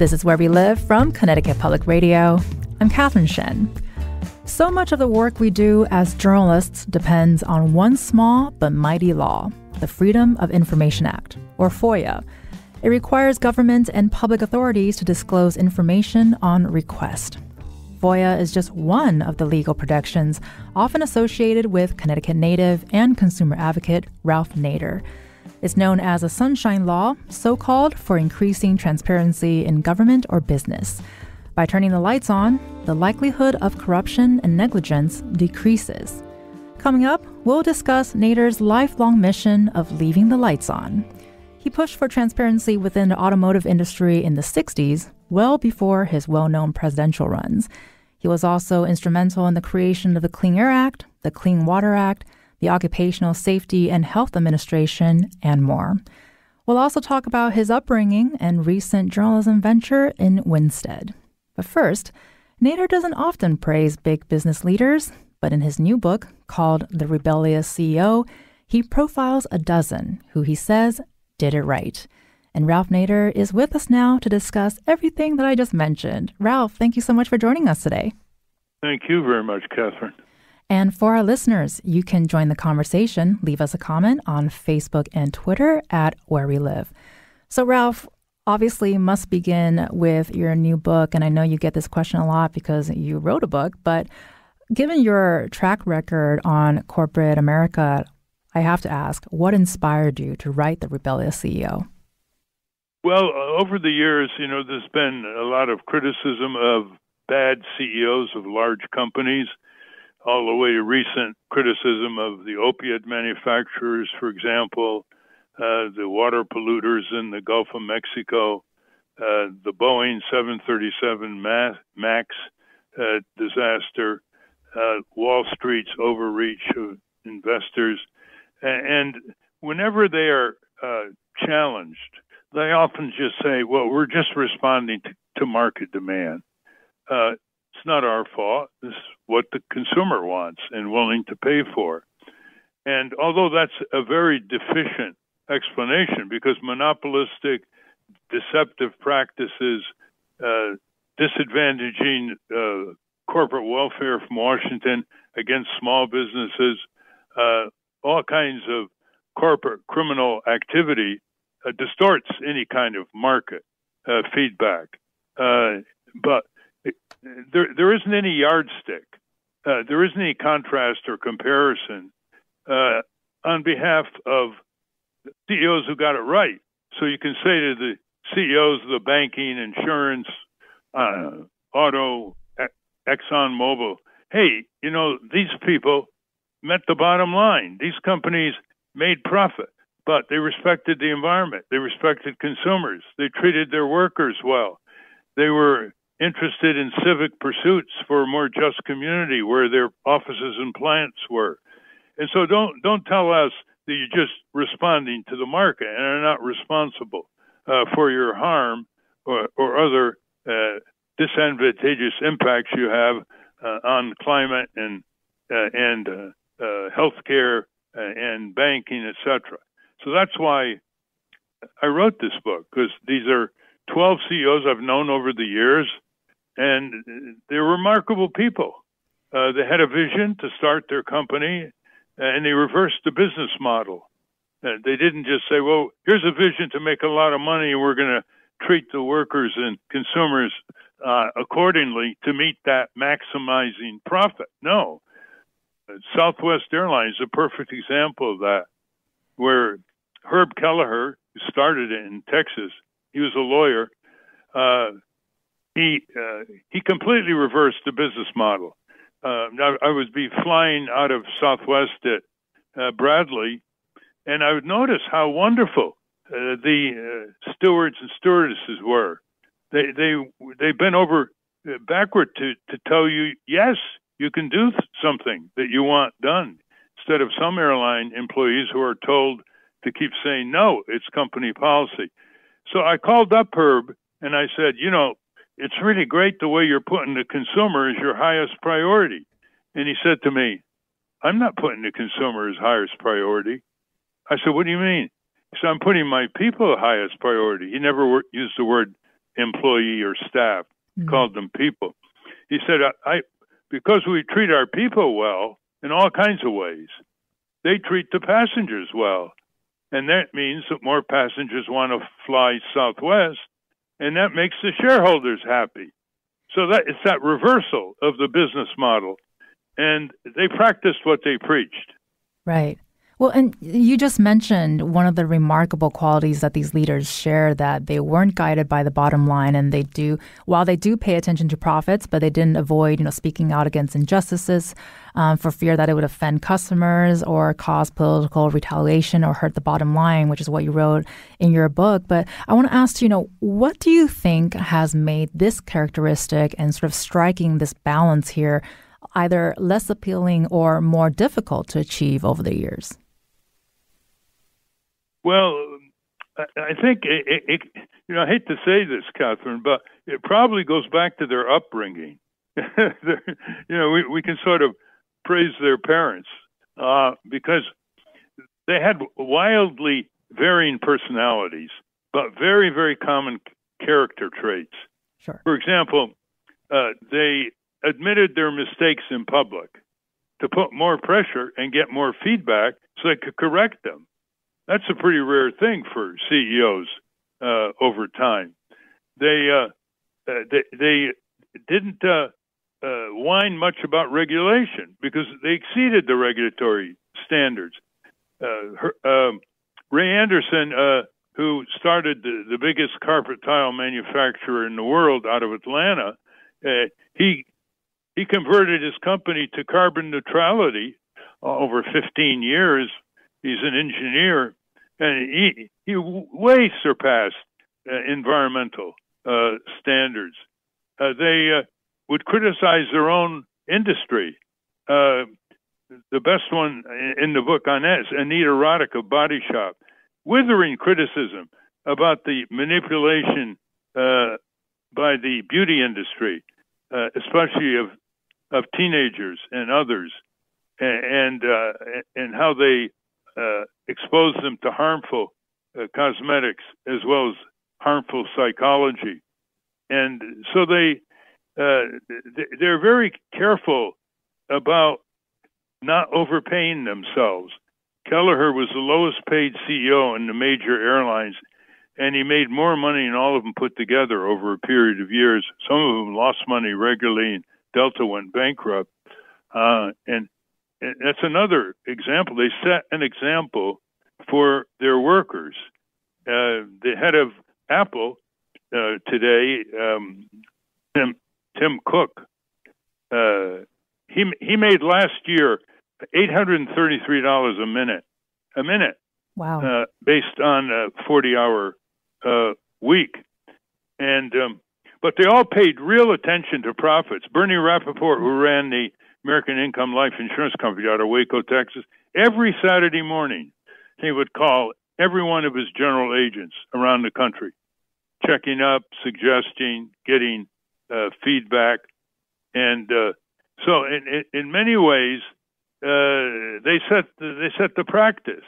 This is Where We Live from Connecticut Public Radio. I'm Catherine Shen. So much of the work we do as journalists depends on one small but mighty law the Freedom of Information Act, or FOIA. It requires government and public authorities to disclose information on request. FOIA is just one of the legal protections often associated with Connecticut native and consumer advocate Ralph Nader. It's known as a sunshine law, so called for increasing transparency in government or business. By turning the lights on, the likelihood of corruption and negligence decreases. Coming up, we'll discuss Nader's lifelong mission of leaving the lights on. He pushed for transparency within the automotive industry in the 60s, well before his well known presidential runs. He was also instrumental in the creation of the Clean Air Act, the Clean Water Act, the Occupational Safety and Health Administration, and more. We'll also talk about his upbringing and recent journalism venture in Winsted. But first, Nader doesn't often praise big business leaders, but in his new book called The Rebellious CEO, he profiles a dozen who he says did it right. And Ralph Nader is with us now to discuss everything that I just mentioned. Ralph, thank you so much for joining us today. Thank you very much, Catherine. And for our listeners, you can join the conversation. Leave us a comment on Facebook and Twitter at Where We Live. So, Ralph, obviously must begin with your new book. And I know you get this question a lot because you wrote a book, but given your track record on corporate America, I have to ask, what inspired you to write The Rebellious CEO? Well, uh, over the years, you know, there's been a lot of criticism of bad CEOs of large companies all the way to recent criticism of the opiate manufacturers, for example, uh, the water polluters in the Gulf of Mexico, uh, the Boeing 737 MAX uh, disaster, uh, Wall Street's overreach of investors. And whenever they are uh, challenged, they often just say, well, we're just responding to, to market demand. Uh, it's not our fault. This is what the consumer wants and willing to pay for. And although that's a very deficient explanation, because monopolistic, deceptive practices, uh, disadvantaging uh, corporate welfare from Washington against small businesses, uh, all kinds of corporate criminal activity uh, distorts any kind of market uh, feedback. Uh, but there there isn't any yardstick. Uh, there isn't any contrast or comparison uh, on behalf of CEOs who got it right. So you can say to the CEOs of the banking, insurance, uh, auto, Exxon Mobil, hey, you know these people met the bottom line. These companies made profit, but they respected the environment. They respected consumers. They treated their workers well. They were interested in civic pursuits for a more just community where their offices and plants were. And so don't don't tell us that you're just responding to the market and are not responsible uh, for your harm or, or other uh, disadvantageous impacts you have uh, on climate and uh, and uh, uh, healthcare and banking, etc. So that's why I wrote this book because these are 12 CEOs I've known over the years and they're remarkable people. Uh, they had a vision to start their company, and they reversed the business model. Uh, they didn't just say, "Well, here's a vision to make a lot of money, and we're going to treat the workers and consumers uh, accordingly to meet that maximizing profit." No, Southwest Airlines is a perfect example of that, where Herb Kelleher, started it in Texas, he was a lawyer. Uh, he uh, he completely reversed the business model. Uh, I, I would be flying out of Southwest at uh, Bradley, and I would notice how wonderful uh, the uh, stewards and stewardesses were. They they they bent over uh, backward to to tell you yes, you can do something that you want done, instead of some airline employees who are told to keep saying no, it's company policy. So I called up Herb and I said, you know, it's really great the way you're putting the consumer as your highest priority. And he said to me, I'm not putting the consumer as highest priority. I said, What do you mean? He said, I'm putting my people highest priority. He never used the word employee or staff, mm-hmm. called them people. He said, I, I, because we treat our people well in all kinds of ways, they treat the passengers well. And that means that more passengers want to fly Southwest, and that makes the shareholders happy. So that it's that reversal of the business model. And they practiced what they preached. Right. Well, and you just mentioned one of the remarkable qualities that these leaders share that they weren't guided by the bottom line and they do while they do pay attention to profits, but they didn't avoid, you know, speaking out against injustices um, for fear that it would offend customers or cause political retaliation or hurt the bottom line, which is what you wrote in your book. But I want to ask, you know, what do you think has made this characteristic and sort of striking this balance here either less appealing or more difficult to achieve over the years? Well, I think it, it, it, you know I hate to say this, Catherine, but it probably goes back to their upbringing. you know, we we can sort of praise their parents uh, because they had wildly varying personalities, but very very common character traits. Sure. For example, uh, they admitted their mistakes in public to put more pressure and get more feedback so they could correct them. That's a pretty rare thing for CEOs uh, over time. They uh, uh, they, they, didn't uh, uh, whine much about regulation because they exceeded the regulatory standards. Uh, her, um, Ray Anderson, who started the, the, biggest carpet tile manufacturer in the world out of Atlanta, he he converted his company to carbon neutrality over 15 years. He's an engineer, and he he way surpassed uh, environmental uh, standards. Uh, they uh, would criticize their own industry. Uh, the best one in the book on that is Anita Roddick of Body Shop, withering criticism about the manipulation uh, by the beauty industry, especially of of teenagers and others, and and, and how they uh, expose them to harmful uh, cosmetics as well as harmful psychology. And so they uh, they're very careful about not overpaying themselves. Kelleher was the lowest paid CEO in the major airlines, and he made more money than all of them put together over a period of years. Some of them lost money regularly, and Delta went bankrupt. Uh, and that's another example. They set an example for their workers. Uh, the head of Apple uh, today, um, Tim, Tim Cook, uh, he he made last year eight hundred and thirty three dollars a minute, a minute. Wow. Uh, based on a forty hour uh, week, and um, but they all paid real attention to profits. Bernie Rapoport, who ran the American Income Life Insurance Company out of Waco, Texas. Every Saturday morning, he would call every one of his general agents around the country, checking up, suggesting, getting uh, feedback, and uh, so in, in, many ways, uh, they set the, they set the practice,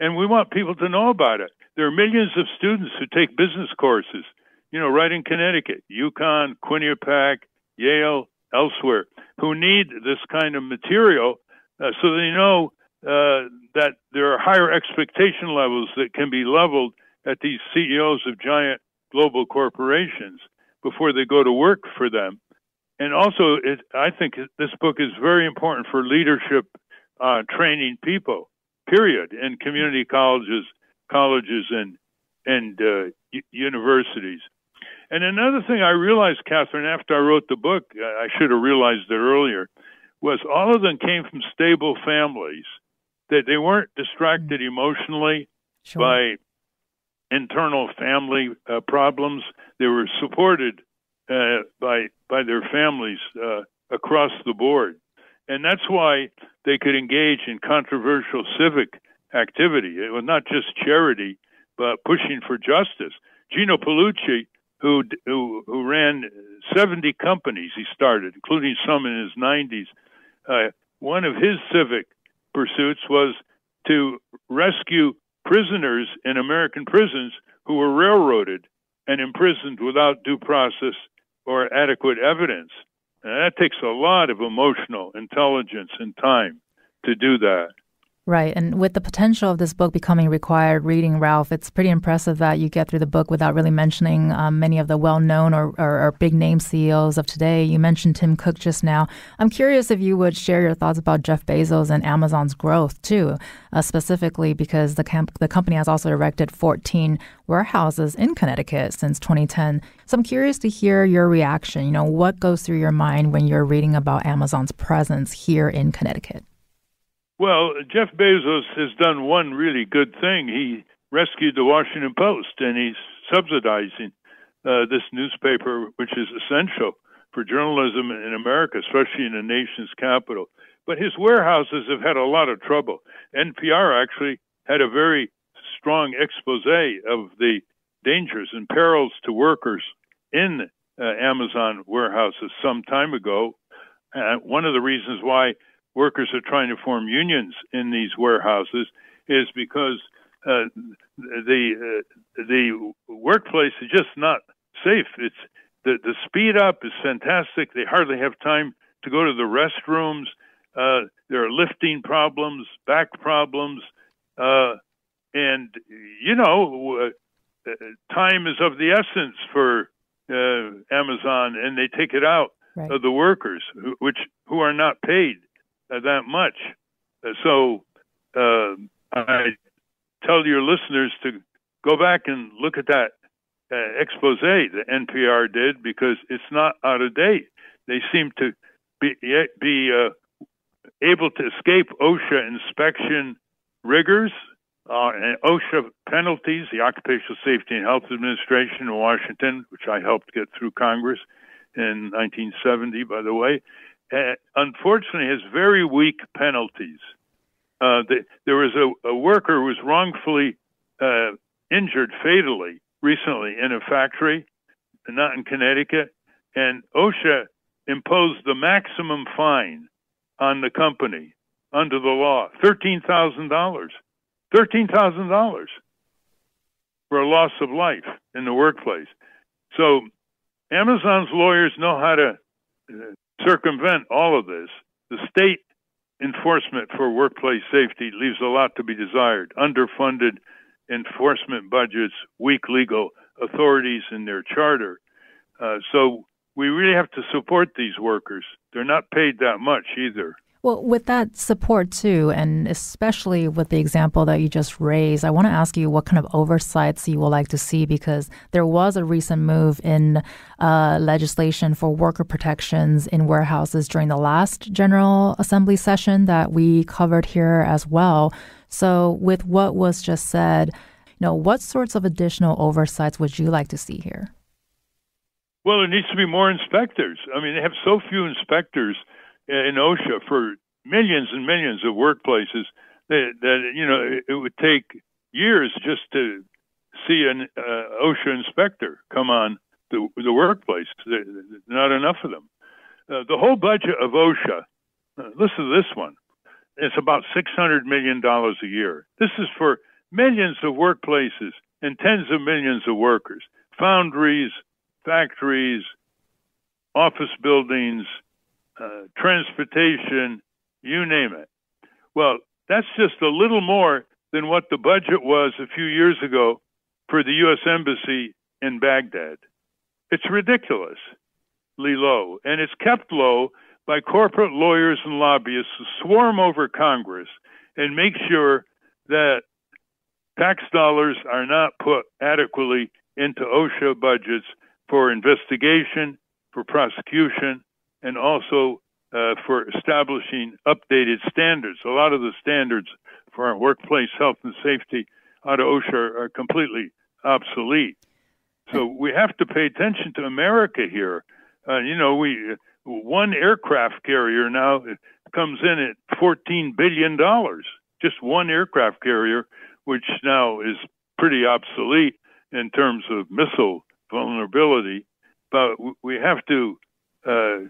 and we want people to know about it. There are millions of students who take business courses, you know, right in Connecticut, UConn, Quinnipiac, Yale, elsewhere who need this kind of material uh, so they know uh, that there are higher expectation levels that can be leveled at these CEOs of giant global corporations before they go to work for them. And also, it, I think this book is very important for leadership uh, training people, period, in community colleges, colleges, and and uh, universities. And another thing I realized, Catherine, after I wrote the book, I should have realized it earlier, was all of them came from stable families. That they weren't distracted mm. emotionally sure. by internal family uh, problems. They were supported uh, by by their families uh, across the board, and that's why they could engage in controversial civic activity. It was not just charity, but pushing for justice. Jeno Paulucci who who who ran 70 companies he started, including some in his 90s. Uh, one of his civic pursuits was to rescue prisoners in American prisons who were railroaded and imprisoned without due process or adequate evidence. And that takes a lot of emotional intelligence and time to do that. Right. And with the potential of this book becoming required reading, Ralph, it's pretty impressive that you get through the book without really mentioning um, many of the well known or, or, or, big name CEOs of today. You mentioned Tim Cook just now. I'm curious if you would share your thoughts about Jeff Bezos and Amazon's growth, too, uh, specifically because the, camp- the company has also erected 14 warehouses in Connecticut since 2010. So I'm curious to hear your reaction. You know, what goes through your mind when you're reading about Amazon's presence here in Connecticut? Well, Jeff Bezos has done one really good thing. He rescued the Washington Post, and he's subsidizing uh, this newspaper, which is essential for journalism in America, especially in the nation's capital. But his warehouses have had a lot of trouble. NPR actually had a very strong expose of the dangers and perils to workers in uh, Amazon warehouses some time ago. Uh, one of the reasons why workers are trying to form unions in these warehouses is because uh, the uh, the workplace is just not safe. It's the the speed up is fantastic. They hardly have time to go to the restrooms. Uh, there are lifting problems, back problems, uh, and you know, uh, time is of the essence for uh, Amazon, and they take it out right. of the workers, who, which who are not paid that much. Uh, so uh, I tell your listeners to go back and look at that uh, expose that NPR did because it's not out of date. They seem to be be uh, able to escape OSHA inspection rigors uh, and OSHA penalties. The Occupational Safety and Health Administration in Washington, which I helped get through Congress in 1970, by the way, uh, unfortunately has very weak penalties. Uh, the, there was a, a, worker who was wrongfully uh, injured fatally recently in a factory, not in Connecticut, and OSHA imposed the maximum fine on the company under the law thirteen thousand dollars. Thirteen thousand dollars for a loss of life in the workplace. So Amazon's lawyers know how to uh, circumvent all of this. The state enforcement for workplace safety leaves a lot to be desired. Underfunded enforcement budgets, weak legal authorities in their charter. Uh, so we really have to support these workers. They're not paid that much either. Well, with that support too, and especially with the example that you just raised, I want to ask you what kind of oversights you would like to see because there was a recent move in uh, legislation for worker protections in warehouses during the last General Assembly session that we covered here as well. So, with what was just said, you know, what sorts of additional oversights would you like to see here? Well, there needs to be more inspectors. I mean, they have so few inspectors in OSHA for millions and millions of workplaces that, that you know it, would take years just to see an uh, OSHA inspector come on the, the workplace. Not enough of them. Uh, the whole budget of OSHA, uh, listen to this one, it's about $600 million a year. This is for millions of workplaces and tens of millions of workers, foundries, factories, office buildings, uh, transportation, you name it. Well, that's just a little more than what the budget was a few years ago for the U.S. Embassy in Baghdad. It's ridiculously low, and it's kept low by corporate lawyers and lobbyists who swarm over Congress and make sure that tax dollars are not put adequately into OSHA budgets for investigation, for prosecution, and also uh, for establishing updated standards. A lot of the standards for our workplace health and safety out of OSHA are, completely obsolete. So we have to pay attention to America here. Uh, you know, we one aircraft carrier now comes in at 14 billion dollars. Just one aircraft carrier, which now is pretty obsolete in terms of missile vulnerability. But we have to uh,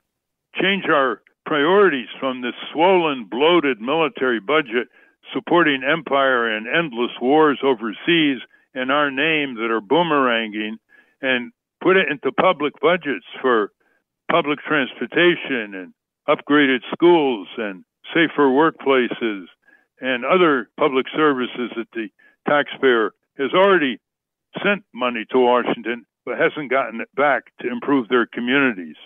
change our priorities from this swollen, bloated military budget supporting empire and endless wars overseas in our name that are boomeranging and put it into public budgets for public transportation and upgraded schools and safer workplaces and other public services that the taxpayer has already sent money to Washington but hasn't gotten it back to improve their communities.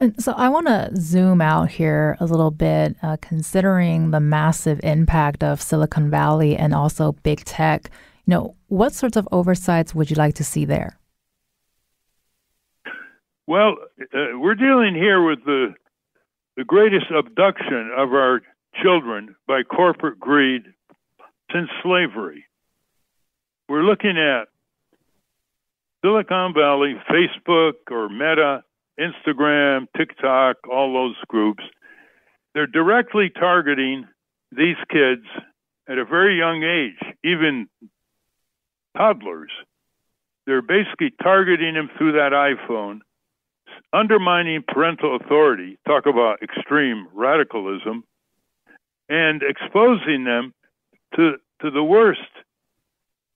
And so I want to zoom out here a little bit, uh, considering the massive impact of Silicon Valley and also big tech. You know, what sorts of oversights would you like to see there? Well, uh, we're dealing here with the the greatest abduction of our children by corporate greed since slavery. We're looking at Silicon Valley, Facebook or Meta, Instagram, TikTok, all those groups. They're directly targeting these kids at a very young age, even toddlers. They're basically targeting them through that iPhone undermining parental authority, talk about extreme radicalism, and exposing them to, to the worst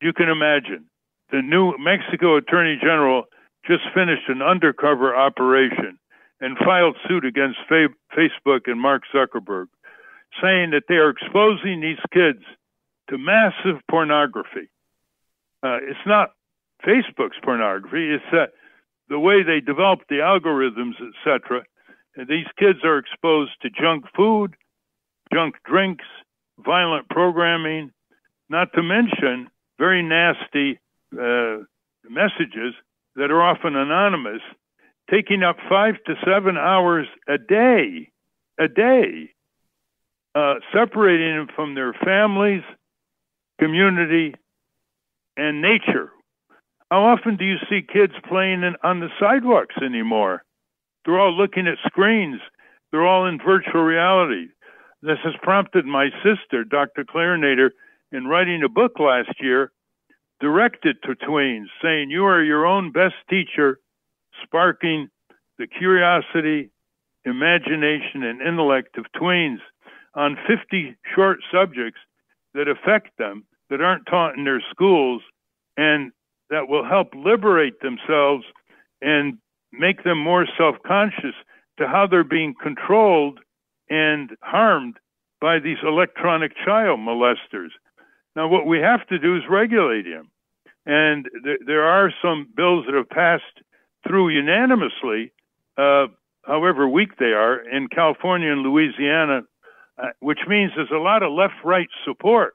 you can imagine. The new Mexico Attorney General just finished an undercover operation and filed suit against fa- Facebook and Mark Zuckerberg, saying that they are exposing these kids to massive pornography. Uh, it's not Facebook's pornography, it's that the way they develop the algorithms, etc. These kids are exposed to junk food, junk drinks, violent programming, not to mention very nasty uh, messages that are often anonymous, taking up five to seven hours a day, a day, uh, separating them from their families, community, and nature, how often do you see kids playing in, on the sidewalks anymore? They're all looking at screens. They're all in virtual reality. This has prompted my sister, Dr. Claire Nader, in writing a book last year directed to tweens, saying, You are your own best teacher, sparking the curiosity, imagination, and intellect of Tweens on 50 short subjects that affect them, that aren't taught in their schools, and that will help liberate themselves and make them more self conscious to how they're being controlled and harmed by these electronic child molesters. Now, what we have to do is regulate him. And th- there are some bills that have passed through unanimously, uh, however weak they are, in California and Louisiana, uh, which means there's a lot of left right support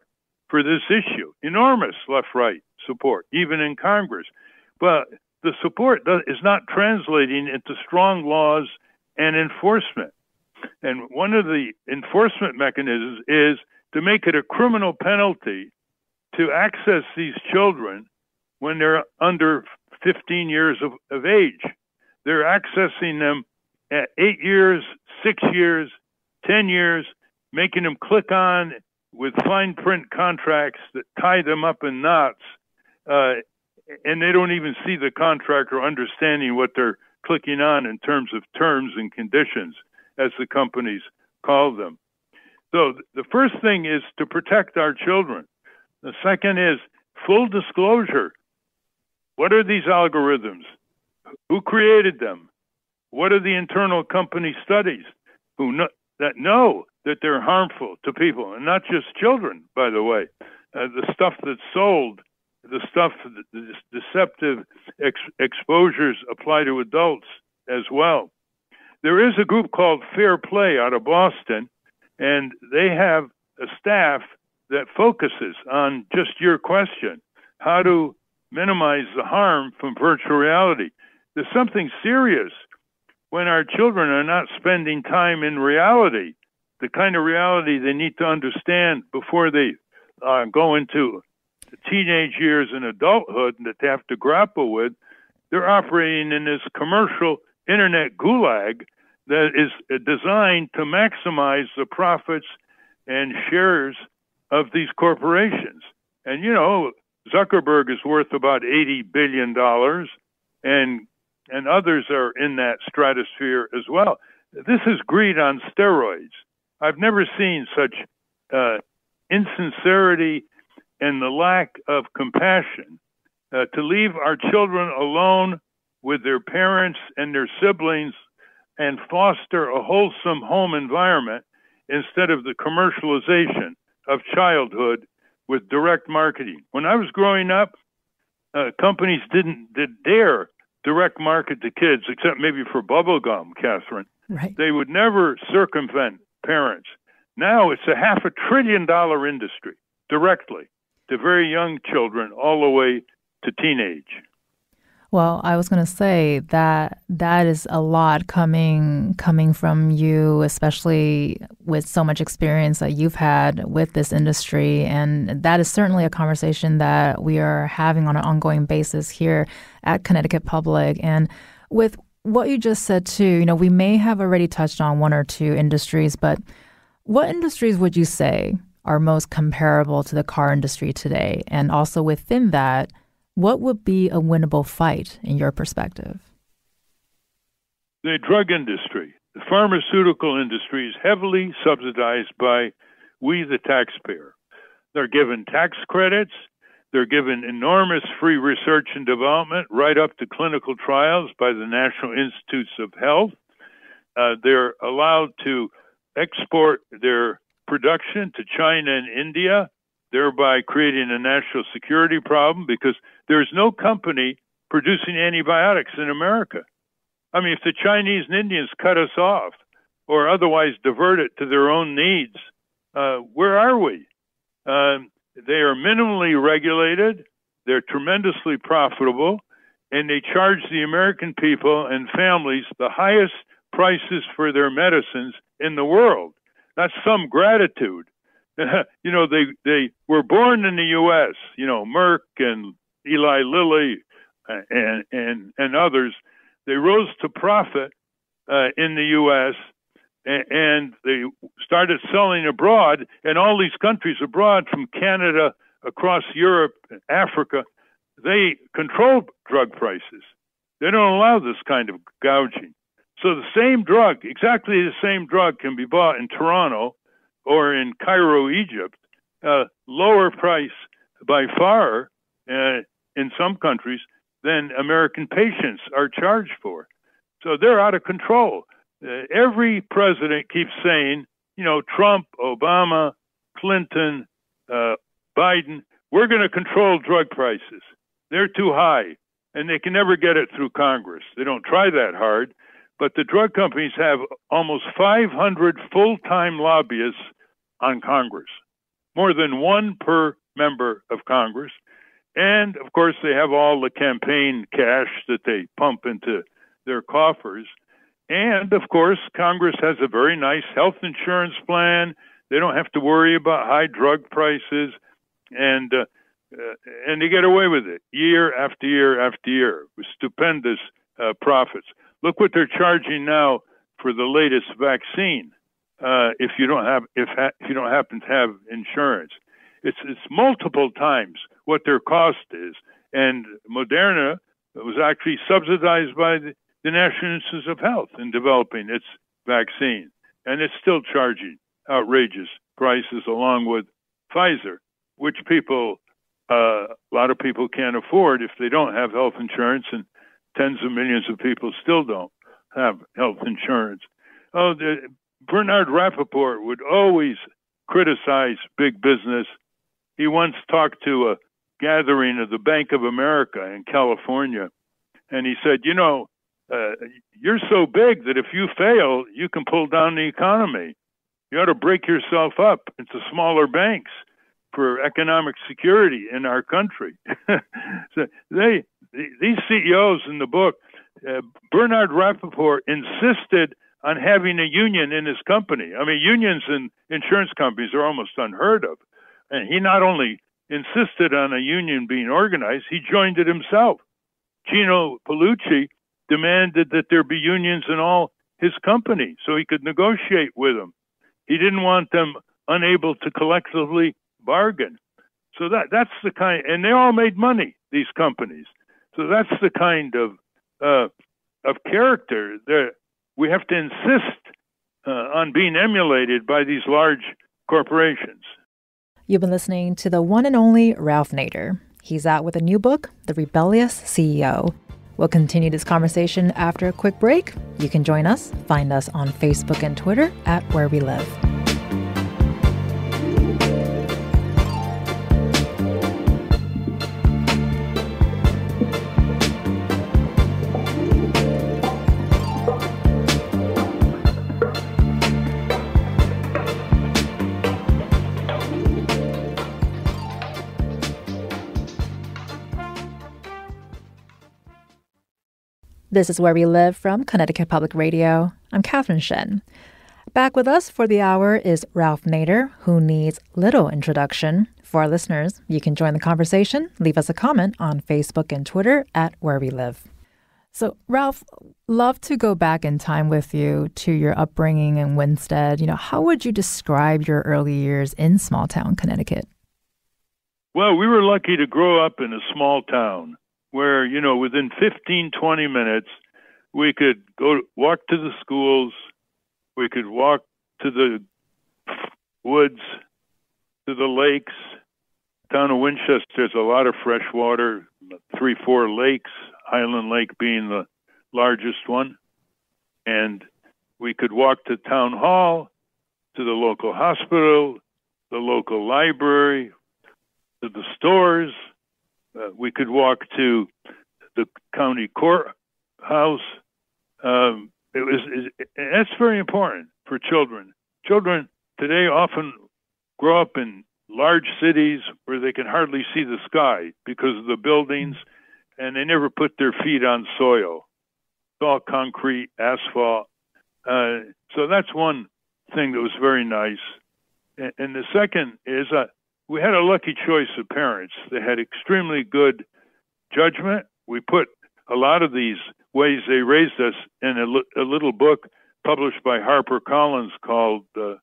for this issue, enormous left right support, even in Congress. But the support is not translating into strong laws and enforcement. And one of the enforcement mechanisms is to make it a criminal penalty to access these children when they're under 15 years of, of age. They're accessing them at eight years, six years, 10 years, making them click on with fine print contracts that tie them up in knots uh, and they don't even see the contractor understanding what they're clicking on in terms of terms and conditions, as the companies call them. So the first thing is to protect our children. The second is full disclosure. What are these algorithms? Who created them? What are the internal company studies who know, that know that they're harmful to people, and not just children, by the way? Uh, the stuff that's sold the stuff, the deceptive ex- exposures apply to adults as well. There is a group called Fair Play out of Boston, and they have a staff that focuses on just your question how to minimize the harm from virtual reality. There's something serious when our children are not spending time in reality, the kind of reality they need to understand before they uh, go into the teenage years and adulthood that they have to grapple with, they're operating in this commercial internet gulag that is designed to maximize the profits and shares of these corporations. And you know, Zuckerberg is worth about 80 billion dollars and and others are in that stratosphere as well. This is greed on steroids. I've never seen such uh, insincerity and the lack of compassion uh, to leave our children alone with their parents and their siblings and foster a wholesome home environment instead of the commercialization of childhood with direct marketing. When I was growing up, uh, companies didn't did dare direct market to kids, except maybe for bubble gum, Catherine. Right. They would never circumvent parents. Now it's a half a trillion dollar industry directly to very young children all the way to teenage. Well, I was going to say that that is a lot coming coming from you, especially with so much experience that you've had with this industry, and that is certainly a conversation that we are having on an ongoing basis here at Connecticut Public. And with what you just said too, you know, we may have already touched on one or two industries, but what industries would you say are most comparable to the car industry today? And also within that what would be a winnable fight in your perspective? The drug industry, the pharmaceutical industry is heavily subsidized by we, the taxpayer. They're given tax credits. They're given enormous free research and development, right up to clinical trials by the National Institutes of Health. Uh, they're allowed to export their production to China and India thereby creating a national security problem because there's no company producing antibiotics in America. I mean, if the Chinese and Indians cut us off or otherwise divert it to their own needs, uh, where are we? Uh, they are minimally regulated, they're tremendously profitable, and they charge the American people and families the highest prices for their medicines in the world. That's some gratitude you know, they they were born in the U.S. You know, Merck and Eli Lilly uh, and and and others. They rose to profit uh, in the U.S. and they started selling abroad. And all these countries abroad, from Canada across Europe, Africa, they control drug prices. They don't allow this kind of gouging. So the same drug, exactly the same drug, can be bought in Toronto or in Cairo, Egypt, uh, lower price by far uh, in some countries than American patients are charged for. So they're out of control. Uh, every president keeps saying, you know, Trump, Obama, Clinton, uh, Biden, we're going to control drug prices. They're too high, and they can never get it through Congress. They don't try that hard. But the drug companies have almost 500 full time lobbyists on Congress, more than one per member of Congress. And of course, they have all the campaign cash that they pump into their coffers. And of course, Congress has a very nice health insurance plan. They don't have to worry about high drug prices, and uh, uh, and they get away with it year after year after year with stupendous uh, profits. Look what they're charging now for the latest vaccine uh, if you don't have if ha- if you don't happen to have insurance. It's it's multiple times what their cost is, and Moderna was actually subsidized by the, the National Institutes of Health in developing its vaccine, and it's still charging outrageous prices along with Pfizer, which people uh, a lot of people can't afford if they don't have health insurance, and tens of millions of people still don't have health insurance. Oh, the, Bernard Rapoport would always criticize big business. He once talked to a gathering of the Bank of America in California, and he said, You know, uh, you're so big that if you fail, you can pull down the economy. You ought to break yourself up into smaller banks for economic security in our country. so they, these CEOs in the book, uh, Bernard Rapoport insisted on having a union in his company. I mean, unions in insurance companies are almost unheard of. And he not only insisted on a union being organized, he joined it himself. Jeno Paulucci demanded that there be unions in all his company so he could negotiate with them. He didn't want them unable to collectively bargain. So that that's the kind, and they all made money. These companies. So that's the kind of uh, of character that we have to insist uh, on being emulated by these large corporations. You've been listening to the one and only Ralph Nader. He's out with a new book, The Rebellious CEO. We'll continue this conversation after a quick break. You can join us. Find us on Facebook and Twitter at Where We Live. This is Where We Live from Connecticut Public Radio. I'm Catherine Shen. Back with us for the hour is Ralph Nader, who needs little introduction. For our listeners, you can join the conversation. Leave us a comment on Facebook and Twitter at Where We Live. So, Ralph, love to go back in time with you to your upbringing in Winsted. You know, how would you describe your early years in small town Connecticut? Well, we were lucky to grow up in a small town where you know within 15 20 minutes we could go walk to the schools we could walk to the woods to the lakes. Town of winchester there's a lot of fresh water three four lakes highland lake being the largest one. And we could walk to town hall to the local hospital the local library to the stores uh, we could walk to the county courthouse. Um, it was it, that's very important for children. Children today often grow up in large cities where they can hardly see the sky because of the buildings, and they never put their feet on soil. It's all concrete, asphalt. Uh, so that's one thing that was very nice. And, and the second is uh, we had a lucky choice of parents. They had extremely good judgment. We put a lot of these ways they raised us in a, a little book published by HarperCollins called uh,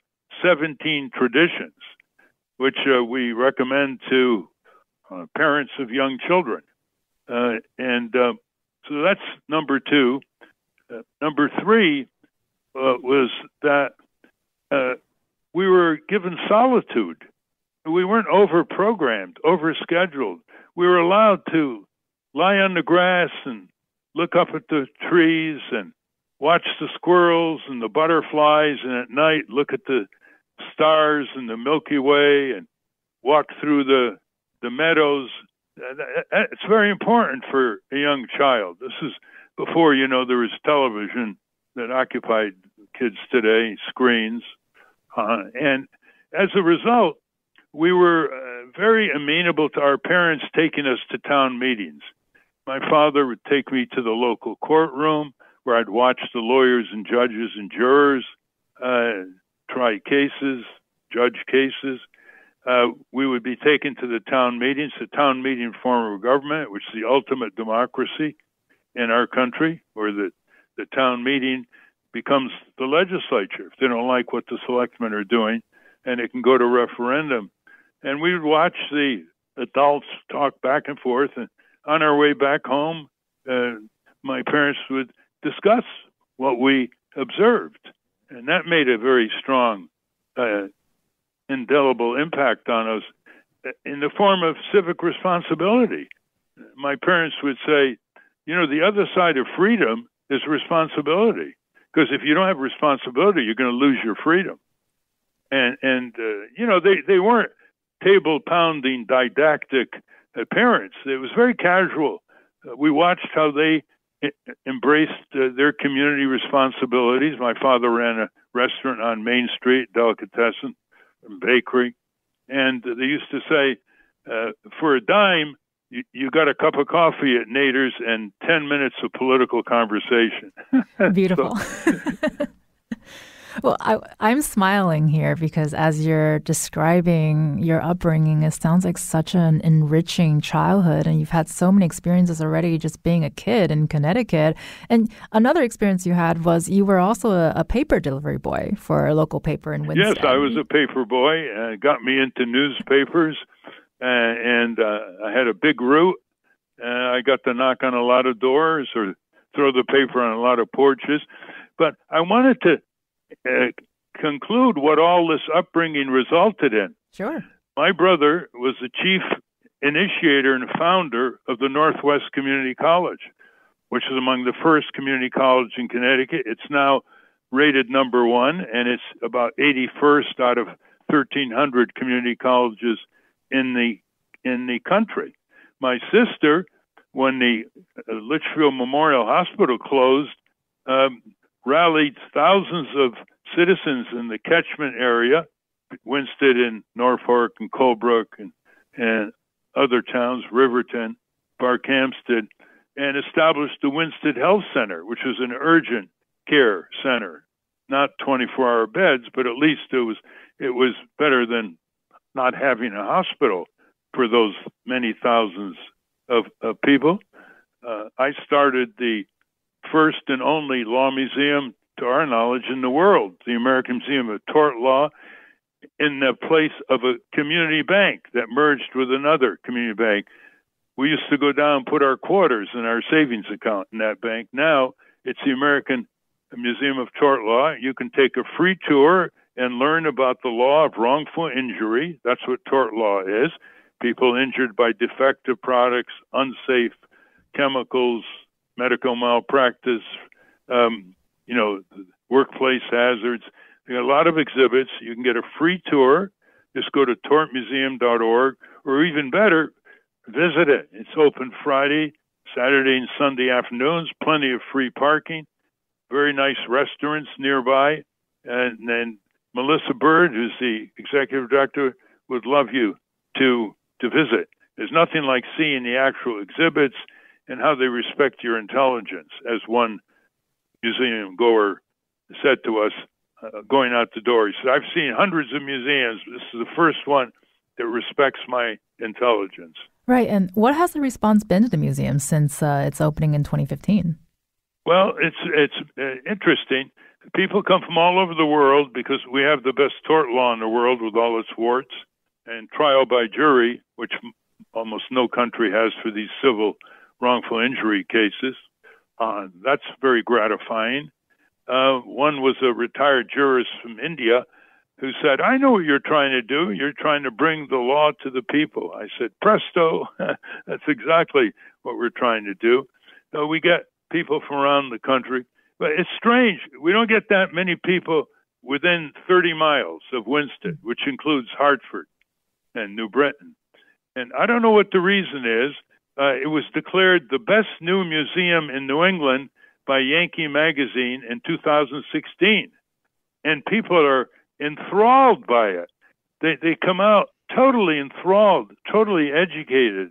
17 Traditions, which uh, we recommend to uh, parents of young children. Uh, and uh, so that's number two. Uh, number three was that we were given solitude we weren't over programmed, over scheduled. We were allowed to lie on the grass and look up at the trees and watch the squirrels and the butterflies, and at night look at the stars and the Milky Way and walk through the the meadows. It's very important for a young child. This is before you know there was television that occupied kids today, screens, uh, and as a result, we were uh, very amenable to our parents taking us to town meetings. My father would take me to the local courtroom where I'd watch the lawyers and judges and jurors uh, try cases, judge cases. Uh, we would be taken to the town meetings, the town meeting form of government, which is the ultimate democracy in our country, where the, the town meeting becomes the legislature. If they don't like what the selectmen are doing, and it can go to referendum and we would watch the adults talk back and forth. And on our way back home, uh, my parents would discuss what we observed, and that made a very strong, uh, indelible impact on us in the form of civic responsibility. My parents would say, you know, the other side of freedom is responsibility. Because if you don't have responsibility, you're going to lose your freedom. And and uh, you know they they weren't table pounding didactic appearance. It was very casual. Uh, we watched how they embraced uh, their community responsibilities. My father ran a restaurant on Main Street, delicatessen, bakery, and they used to say, uh, for a dime, you, you, got a cup of coffee at Nader's and 10 minutes of political conversation. Beautiful. Well, I, I'm smiling here because as you're describing your upbringing, it sounds like such an enriching childhood, and you've had so many experiences already just being a kid in Connecticut. And another experience you had was you were also a, a paper delivery boy for a local paper in Winsted. Yes, I was a paper boy. Uh, got me into newspapers, uh, and uh, I had a big route. Uh, I got to knock on a lot of doors or throw the paper on a lot of porches. But I wanted to uh, conclude what all this upbringing resulted in. Sure. My brother was the chief initiator and founder of the Northwest Community College, which is among the first community college in Connecticut. It's now rated number one, and it's about 81st out of 1,300 community colleges in the in the country. My sister, when the uh, Litchfield Memorial Hospital closed, um, rallied thousands of citizens in the catchment area, Winsted and Norfolk and Colebrook and, and other towns, Riverton, Barkhamsted, and established the Winsted Health Center, which was an urgent care center. Not 24 hour beds, but at least it was it was better than not having a hospital for those many thousands of, of people. Uh, I started the first and only law museum, to our knowledge, in the world, the American Museum of Tort Law, in the place of a community bank that merged with another community bank. We used to go down and put our quarters in our savings account in that bank. Now it's the American Museum of Tort Law. You can take a free tour and learn about the law of wrongful injury. That's what tort law is. People injured by defective products, unsafe chemicals, medical malpractice, um, you know, workplace hazards. A lot of exhibits. You can get a free tour. Just go to tortmuseum.org, or even better, visit it. It's open Friday, Saturday, and Sunday afternoons. Plenty of free parking. Very nice restaurants nearby, and then Melissa Bird, who's the executive director, would love you to to visit. There's nothing like seeing the actual exhibits and how they respect your intelligence, as one museum goer said to us uh, going out the door. He said, I've seen hundreds of museums. This is the first one that respects my intelligence. Right. And what has the response been to the museum since uh, its opening in 2015? Well, it's it's uh, interesting. People come from all over the world because we have the best tort law in the world with all its warts, and trial by jury, which almost no country has for these civil wrongful injury cases. Uh, that's very gratifying. Uh, one was a retired jurist from India who said, I know what you're trying to do. You're trying to bring the law to the people. I said, Presto, that's exactly what we're trying to do. So we get people from around the country. But it's strange. We don't get that many people within 30 miles of Winsted, which includes Hartford and New Britain. And I don't know what the reason is. Uh, it was declared the best new museum in New England by Yankee Magazine in 2016. And people are enthralled by it. They, they come out totally enthralled, totally educated.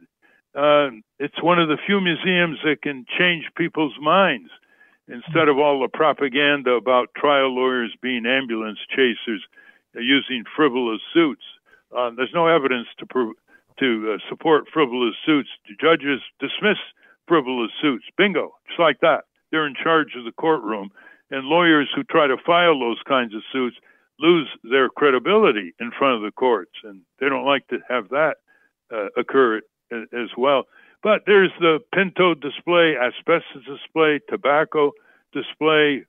Uh, it's one of the few museums that can change people's minds instead of all the propaganda about trial lawyers being ambulance chasers uh, using frivolous suits. Uh, there's no evidence to pro- to uh, support frivolous suits. The judges dismiss frivolous suits. Bingo, just like that. They're in charge of the courtroom, and lawyers who try to file those kinds of suits lose their credibility in front of the courts, and they don't like to have that uh, occur as well. But there's the Pinto display, asbestos display, tobacco display,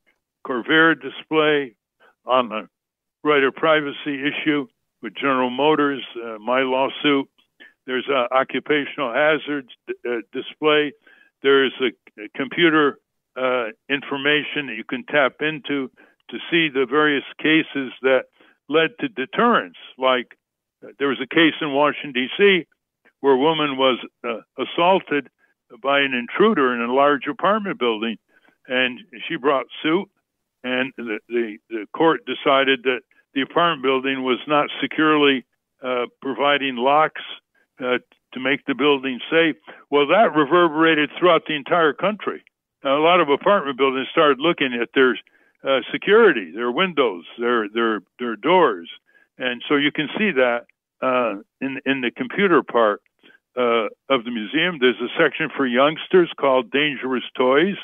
Corvair display on the right of privacy issue with General Motors, uh, my lawsuit. There's an occupational hazards uh, display. There's a, a computer uh, information that you can tap into to see the various cases that led to deterrence. Like uh, there was a case in Washington, D.C., where a woman was uh, assaulted by an intruder in a large apartment building, and she brought suit, and the, the, the court decided that the apartment building was not securely uh, providing locks uh, to make the building safe. Well, that reverberated throughout the entire country. A lot of apartment buildings started looking at their uh, security, their windows, their their their doors, and so you can see that uh, in in the computer part uh, of the museum. There's a section for youngsters called Dangerous Toys.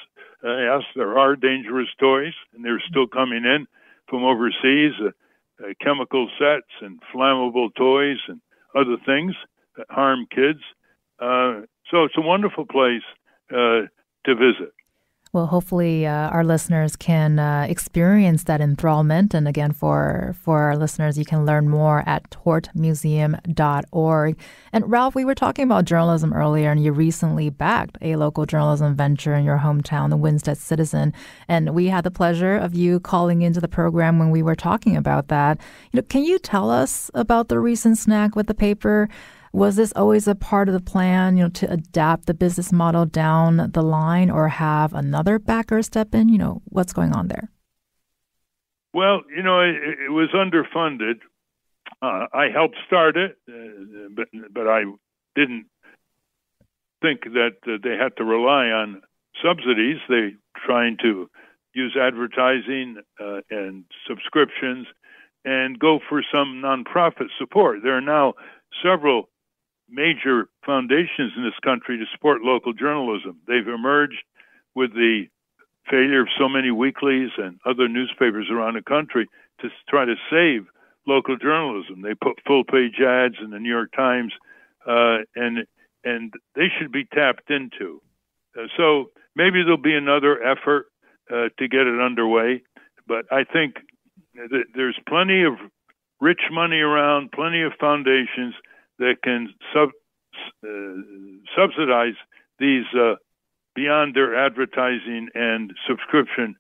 Uh, yes, there are dangerous toys, and they're still coming in from overseas. Uh, uh, chemical sets and flammable toys and other things harm kids. Uh, so it's a wonderful place uh, to visit. Well, hopefully, uh, our listeners can uh, experience that enthrallment. And again, for for our listeners, you can learn more at tortmuseum.org. And Ralph, we were talking about journalism earlier, and you recently backed a local journalism venture in your hometown, the Winsted Citizen. And we had the pleasure of you calling into the program when we were talking about that. You know, can you tell us about the recent snack with the paper? Was this always a part of the plan, you know, to adapt the business model down the line or have another backer step in? You know, what's going on there? Well, you know, it, it was underfunded. Uh, I helped start it, uh, but but I didn't think that uh, they had to rely on subsidies. They trying to use advertising uh, and subscriptions and go for some nonprofit support. There are now several major foundations in this country to support local journalism. They've emerged with the failure of so many weeklies and other newspapers around the country to try to save local journalism. They put full page ads in the New York Times, uh, and and they should be tapped into. Uh, so maybe there'll be another effort uh, to get it underway, but I think that there's plenty of rich money around, plenty of foundations that can sub, uh, subsidize these uh, beyond their advertising and subscription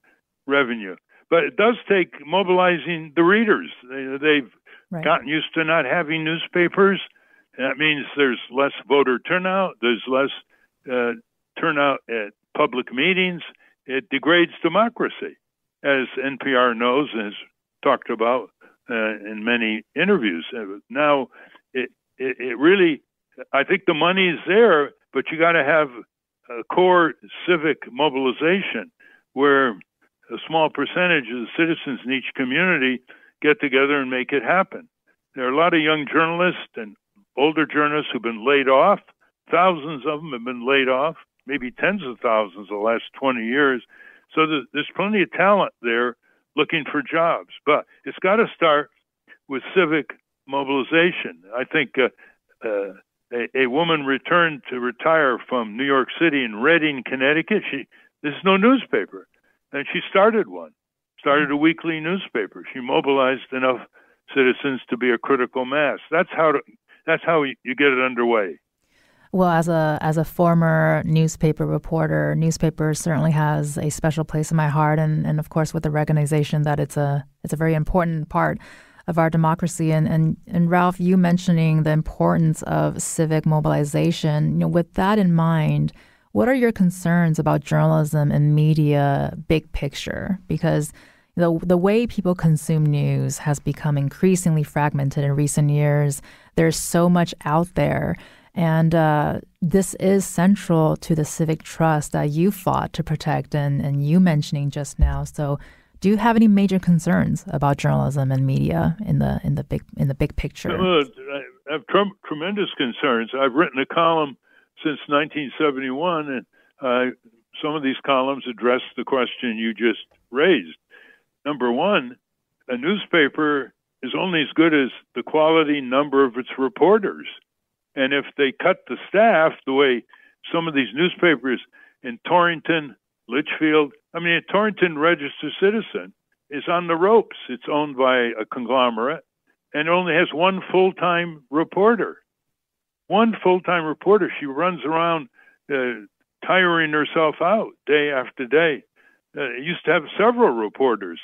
revenue. But it does take mobilizing the readers. They, have right. gotten used to not having newspapers. That means there's less voter turnout. There's less uh, turnout at public meetings. It degrades democracy, as NPR knows and has talked about uh, in many interviews. Now, it, it, really, I think the money is there, but you got to have a core civic mobilization where a small percentage of the citizens in each community get together and make it happen. There are a lot of young journalists and older journalists who've been laid off. Thousands of them have been laid off, maybe tens of thousands the last 20 years. So there's plenty of talent there looking for jobs. But it's got to start with civic mobilization. I think uh, uh, a, a, woman returned to retire from New York City in Redding, Connecticut. She this is no newspaper, and she started one. Started a weekly newspaper. She mobilized enough citizens to be a critical mass. That's how to, that's how you get it underway. Well, as a as a former newspaper reporter, newspaper certainly has a special place in my heart, and, and of course with the recognition that it's a it's a very important part of our democracy. And, and, and Ralph, you mentioning the importance of civic mobilization, you know, with that in mind, what are your concerns about journalism and media big picture? Because the, the way people consume news has become increasingly fragmented in recent years. There's so much out there. And uh, this is central to the civic trust that you fought to protect and, and you mentioning just now. So do you have any major concerns about journalism and media in the in the big in the big picture? I have tremendous concerns. I've written a column since 1971, and uh, some of these columns address the question you just raised. Number one, a newspaper is only as good as the quality number of its reporters. And if they cut the staff the way some of these newspapers in Torrington, Litchfield, I mean, a Torrington Register Citizen is on the ropes. It's owned by a conglomerate and only has one full time reporter. One full time reporter. She runs around uh, tiring herself out day after day. Uh, used to have several reporters.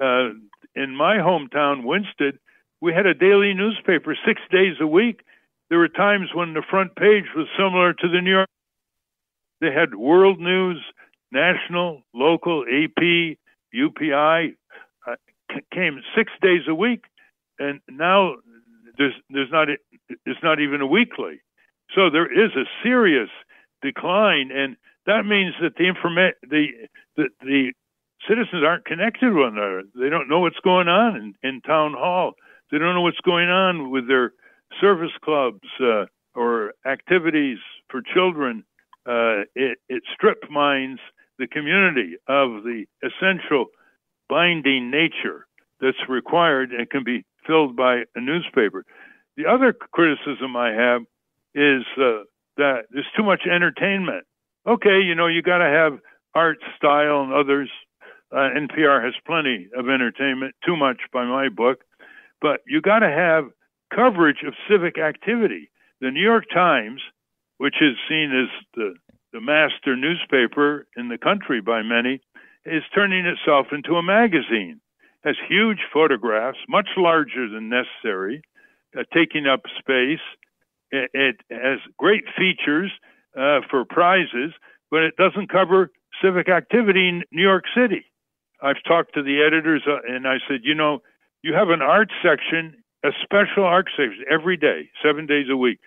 Uh, in my hometown, Winsted, we had a daily newspaper six days a week. There were times when the front page was similar to the New York. They had world news, national, local, AP, UPI uh, came six days a week, and now there's there's not it's not even a weekly. So there is a serious decline, and that means that the informa- the, the the citizens aren't connected with one another. They don't know what's going on in, in town hall. They don't know what's going on with their service clubs uh, or activities for children. Uh, it, it strip mines the community of the essential binding nature that's required and can be filled by a newspaper. The other criticism I have is uh, that there's too much entertainment. Okay, you know, you got to have art, style, and others. Uh, NPR has plenty of entertainment, too much by my book, but you got to have coverage of civic activity. The New York Times, which is seen as the, the master newspaper in the country by many, is turning itself into a magazine. Has huge photographs, much larger than necessary, uh, taking up space. It, it has great features uh, for prizes, but it doesn't cover civic activity in New York City. I've talked to the editors uh, and I said, you know, you have an art section, a special art section every day, seven days a week.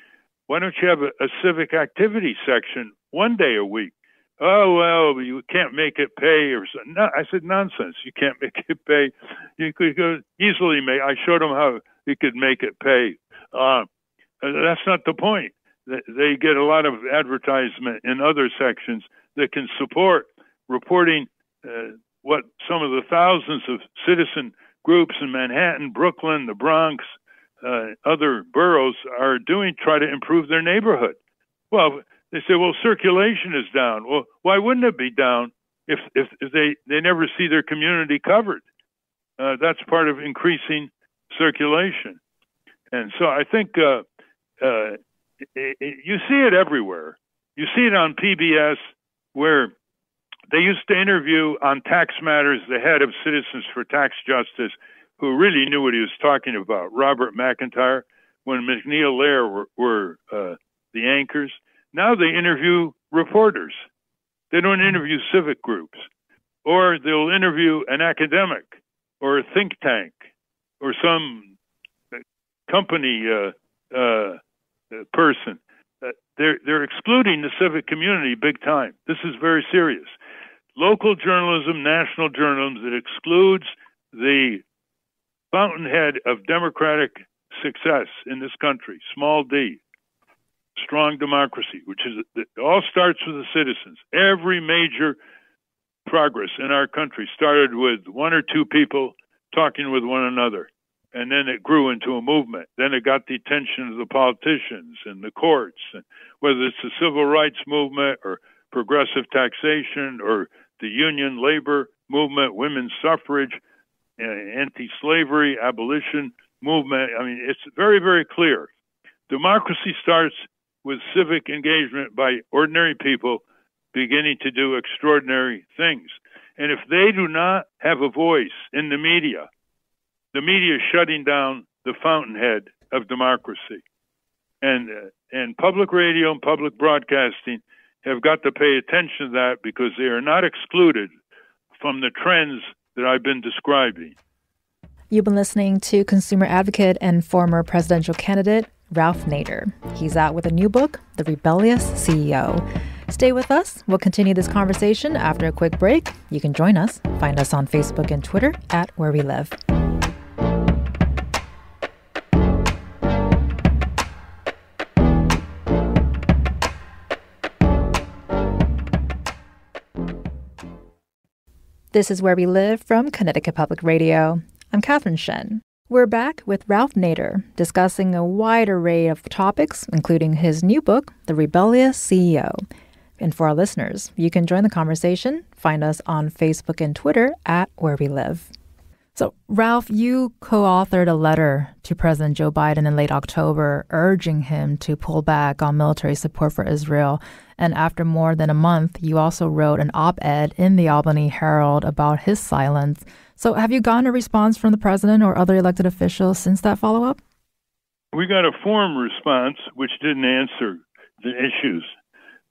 Why don't you have a, a civic activity section one day a week? Oh well, you can't make it pay or something. No, I said nonsense. You can't make it pay. You could go easily make. I showed them how you could make it pay. Uh, that's not the point. They get a lot of advertisement in other sections that can support reporting uh, what some of the thousands of citizen groups in Manhattan, Brooklyn, the Bronx, uh, other boroughs are doing try to improve their neighborhood. Well, they say, well, circulation is down. Well, why wouldn't it be down if if, if they they never see their community covered? Uh, that's part of increasing circulation, and so I think uh, uh, it, it, you see it everywhere. You see it on PBS where they used to interview on tax matters the head of Citizens for Tax Justice, who really knew what he was talking about, Robert McIntyre, when MacNeil Lehrer were, were uh, the anchors. Now they interview reporters. They don't interview civic groups, or they'll interview an academic or a think tank or some company uh, uh, person. Uh, they're they're excluding the civic community big time. This is very serious local journalism, national journalism that excludes the fountainhead of democratic success in this country, small d, strong democracy, which is it all starts with the citizens. Every major progress in our country started with one or two people talking with one another. And then it grew into a movement. Then it got the attention of the politicians and the courts, and whether it's the civil rights movement or progressive taxation or the union labor movement, women's suffrage, uh, anti slavery, abolition movement. I mean, it's very, very clear. Democracy starts with civic engagement by ordinary people beginning to do extraordinary things. And if they do not have a voice in the media, the media is shutting down the fountainhead of democracy. And, uh, and public radio and public broadcasting have got to pay attention to that because they are not excluded from the trends that I've been describing. You've been listening to consumer advocate and former presidential candidate Ralph Nader. He's out with a new book, The Rebellious CEO. Stay with us. We'll continue this conversation after a quick break. You can join us. Find us on Facebook and Twitter at Where We Live. This is Where We Live from Connecticut Public Radio. I'm Catherine Shen. We're back with Ralph Nader discussing a wide array of topics, including his new book, The Rebellious CEO. And for our listeners, you can join the conversation. Find us on Facebook and Twitter at Where We Live. So, Ralph, you co authored a letter to President Joe Biden in late October urging him to pull back on military support for Israel. And after more than a month, you also wrote an op ed in the Albany Herald about his silence. So, have you gotten a response from the president or other elected officials since that follow up? We got a form response which didn't answer the issues.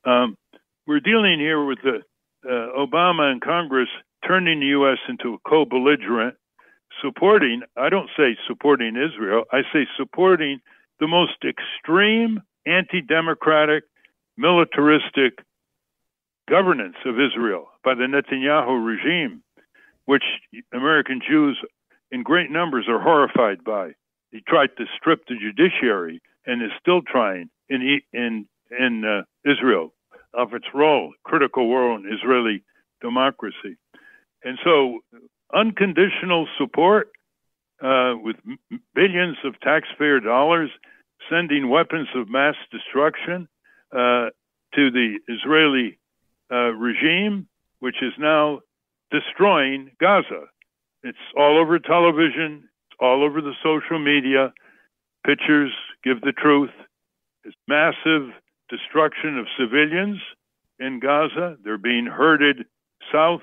Um, we're dealing here with the uh, Obama and Congress turning the U.S. into a co belligerent supporting, I don't say supporting Israel, I say supporting the most extreme anti democratic, militaristic governance of Israel by the Netanyahu regime, which American Jews in great numbers are horrified by. He tried to strip the judiciary and is still trying in in in uh, Israel of its role, critical role in Israeli democracy. And so unconditional support uh, with billions of taxpayer dollars, sending weapons of mass destruction uh, to the Israeli uh, regime which is now destroying Gaza. It's all over television, it's all over the social media. Pictures give the truth. It's massive destruction of civilians in Gaza. They're being herded south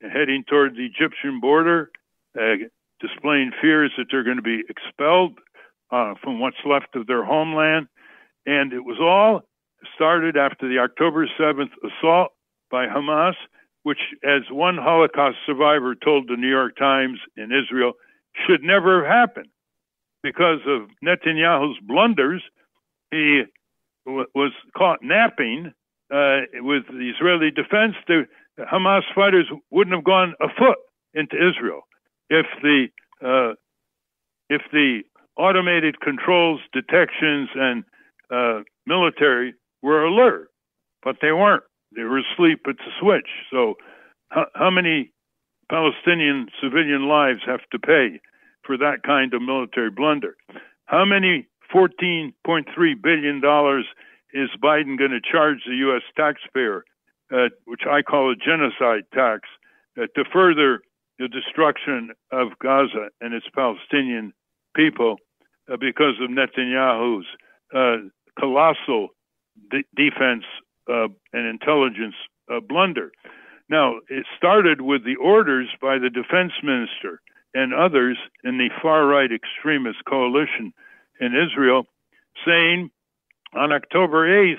and heading toward the Egyptian border, uh, displaying fears that they're going to be expelled uh, from what's left of their homeland. And it was all started after the October 7th assault by Hamas, which, as one Holocaust survivor told the New York Times in Israel, should never have happened because of Netanyahu's blunders. He w- was caught napping uh, with the Israeli defense. The Hamas fighters wouldn't have gone a foot into Israel if the uh, if the automated controls, detections, and uh, military were alert, but they weren't. They were asleep at the switch. So, how, how many Palestinian civilian lives have to pay for that kind of military blunder? How many $14.3 billion is Biden going to charge the U.S. taxpayer, uh, which I call a genocide tax, uh, to further the destruction of Gaza and its Palestinian people uh, because of Netanyahu's uh, colossal de- defense uh, and intelligence uh, blunder. Now, it started with the orders by the defense minister and others in the far right extremist coalition in Israel saying on October 8th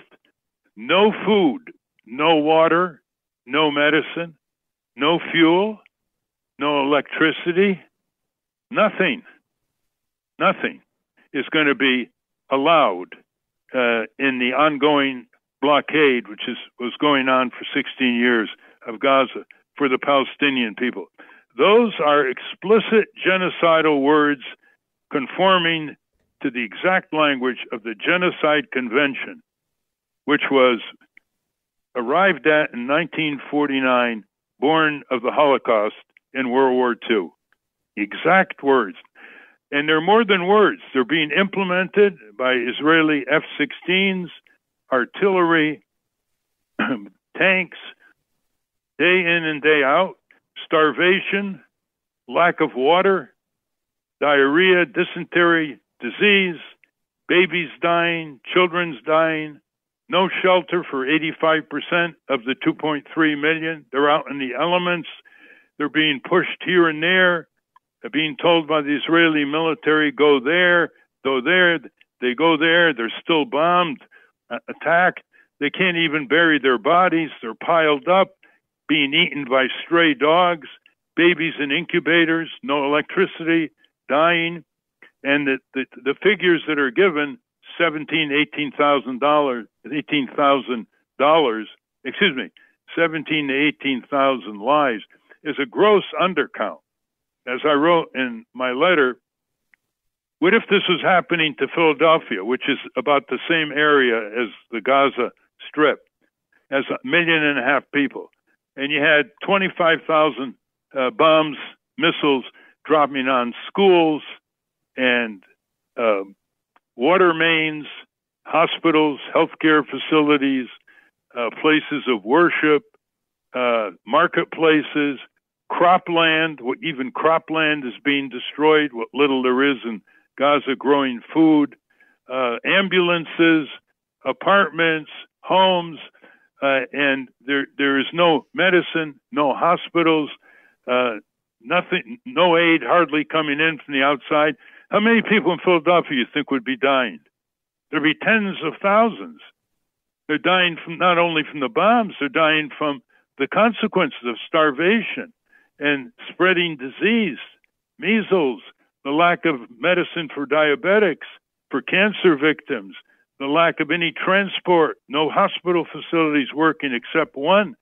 no food, no water, no medicine, no fuel, no electricity, nothing, nothing is going to be allowed uh, in the ongoing blockade, which is was going on for 16 years of Gaza for the Palestinian people. Those are explicit genocidal words conforming to the exact language of the Genocide Convention, which was arrived at in 1949, born of the Holocaust in World War II. Exact words. And they're more than words. They're being implemented by Israeli F 16s, artillery, tanks, day in and day out, starvation, lack of water, diarrhea, dysentery, disease, babies dying, children's dying, no shelter for 85% of the 2.3 million. They're out in the elements. They're being pushed here and there. They're being told by the Israeli military, go there, go there. They go there. They're still bombed, attacked. They can't even bury their bodies. They're piled up, being eaten by stray dogs, babies in incubators, no electricity, dying and the, the, the figures that are given seventeen eighteen thousand dollars eighteen thousand dollars excuse me seventeen to eighteen thousand lives is a gross undercount as i wrote in my letter what if this was happening to philadelphia which is about the same area as the gaza strip has a million and a half people and you had 25,000 uh, bombs missiles dropping on schools and uh, water mains, hospitals, healthcare facilities, uh, places of worship, uh, marketplaces, cropland, what even cropland is being destroyed, what little there is in Gaza growing food, uh, ambulances, apartments, homes, uh, and there there is no medicine, no hospitals, uh, nothing, no aid hardly coming in from the outside. How many people in Philadelphia you think would be dying? There'd be tens of thousands. They're dying from not only from the bombs, they're dying from the consequences of starvation and spreading disease, measles, the lack of medicine for diabetics, for cancer victims, the lack of any transport, no hospital facilities working except one,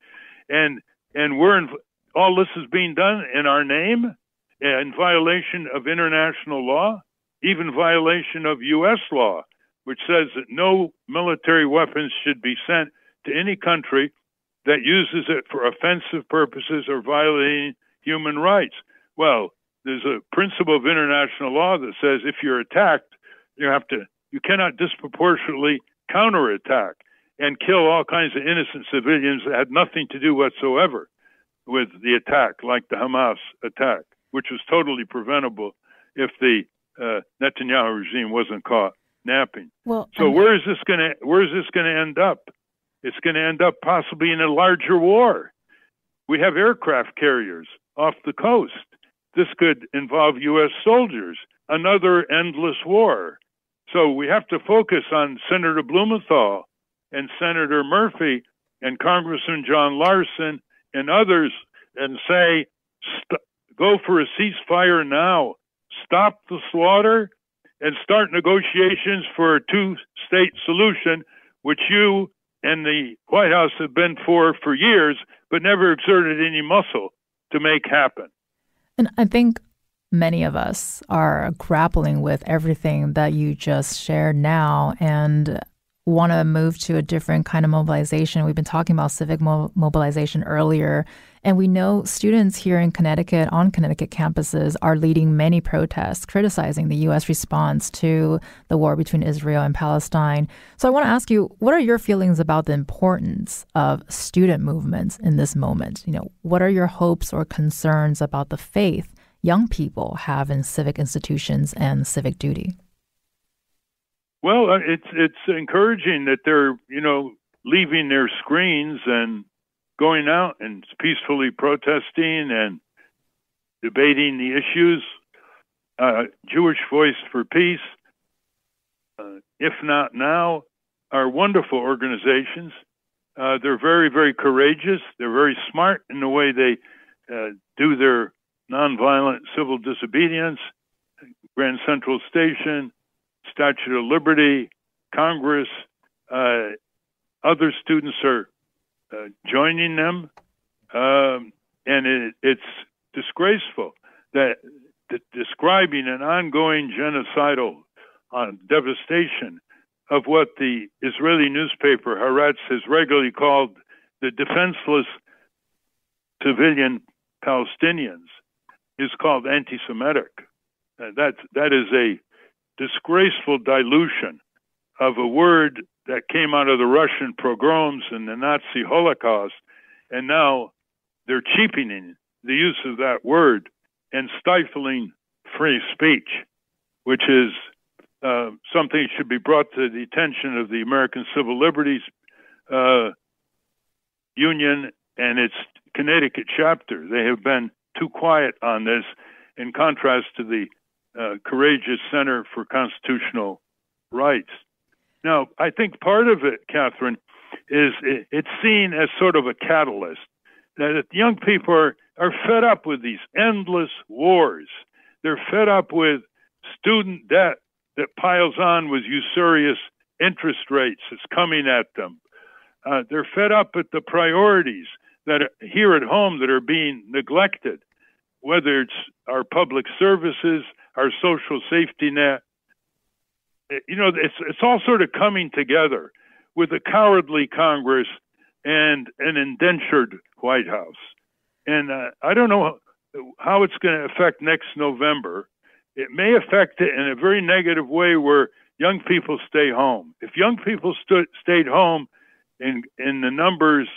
and and we're in, all this is being done in our name in violation of international law, even violation of U.S. law, which says that no military weapons should be sent to any country that uses it for offensive purposes or violating human rights. Well, there's a principle of international law that says if you're attacked, you have to you cannot disproportionately counterattack and kill all kinds of innocent civilians that had nothing to do whatsoever with the attack, like the Hamas attack, which was totally preventable if the uh, Netanyahu regime wasn't caught napping. Well, so where is this going to where is this going to end up? It's going to end up possibly in a larger war. We have aircraft carriers off the coast. This could involve U.S. soldiers. Another endless war. So we have to focus on Senator Blumenthal and Senator Murphy and Congressman John Larson and others and say, st- go for a ceasefire now, stop the slaughter, and start negotiations for a two state solution, which you and the White House have been for for years, but never exerted any muscle to make happen. And I think many of us are grappling with everything that you just shared now. And want to move to a different kind of mobilization. We've been talking about civic mo- mobilization earlier, and we know students here in Connecticut, on Connecticut campuses, are leading many protests criticizing the U.S. response to the war between Israel and Palestine. So I want to ask you, what are your feelings about the importance of student movements in this moment? You know, what are your hopes or concerns about the faith young people have in civic institutions and civic duty? Well, uh, it's it's encouraging that they're you know leaving their screens and going out and peacefully protesting and debating the issues. Uh, Jewish Voice for Peace, uh, if not now, are wonderful organizations. Uh, they're very, very courageous. They're very smart in the way they uh, do their nonviolent civil disobedience. Grand Central Station, Statue of Liberty, Congress, uh, other students are uh, joining them, um, and it, it's disgraceful that, that, describing an ongoing genocidal uh, devastation of what the Israeli newspaper Haaretz has regularly called the defenseless civilian Palestinians is called anti-Semitic. Uh, that that is a disgraceful dilution of a word that came out of the Russian pogroms and the Nazi Holocaust, and now they're cheapening the use of that word and stifling free speech, which is uh, something should be brought to the attention of the American Civil Liberties uh, Union and its Connecticut chapter. They have been too quiet on this, in contrast to the courageous Center for Constitutional Rights. Now, I think part of it, Catherine, is it, it's seen as sort of a catalyst that young people are, are fed up with these endless wars. They're fed up with student debt that piles on with usurious interest rates that's coming at them. Uh, they're fed up with the priorities that are here at home that are being neglected, whether it's our public services, our social safety net. You know, it's it's all sort of coming together with a cowardly Congress and an indentured White House. And uh, I don't know how it's going to affect next November. It may affect it in a very negative way where young people stay home. If young people stood, stayed home in, in the numbers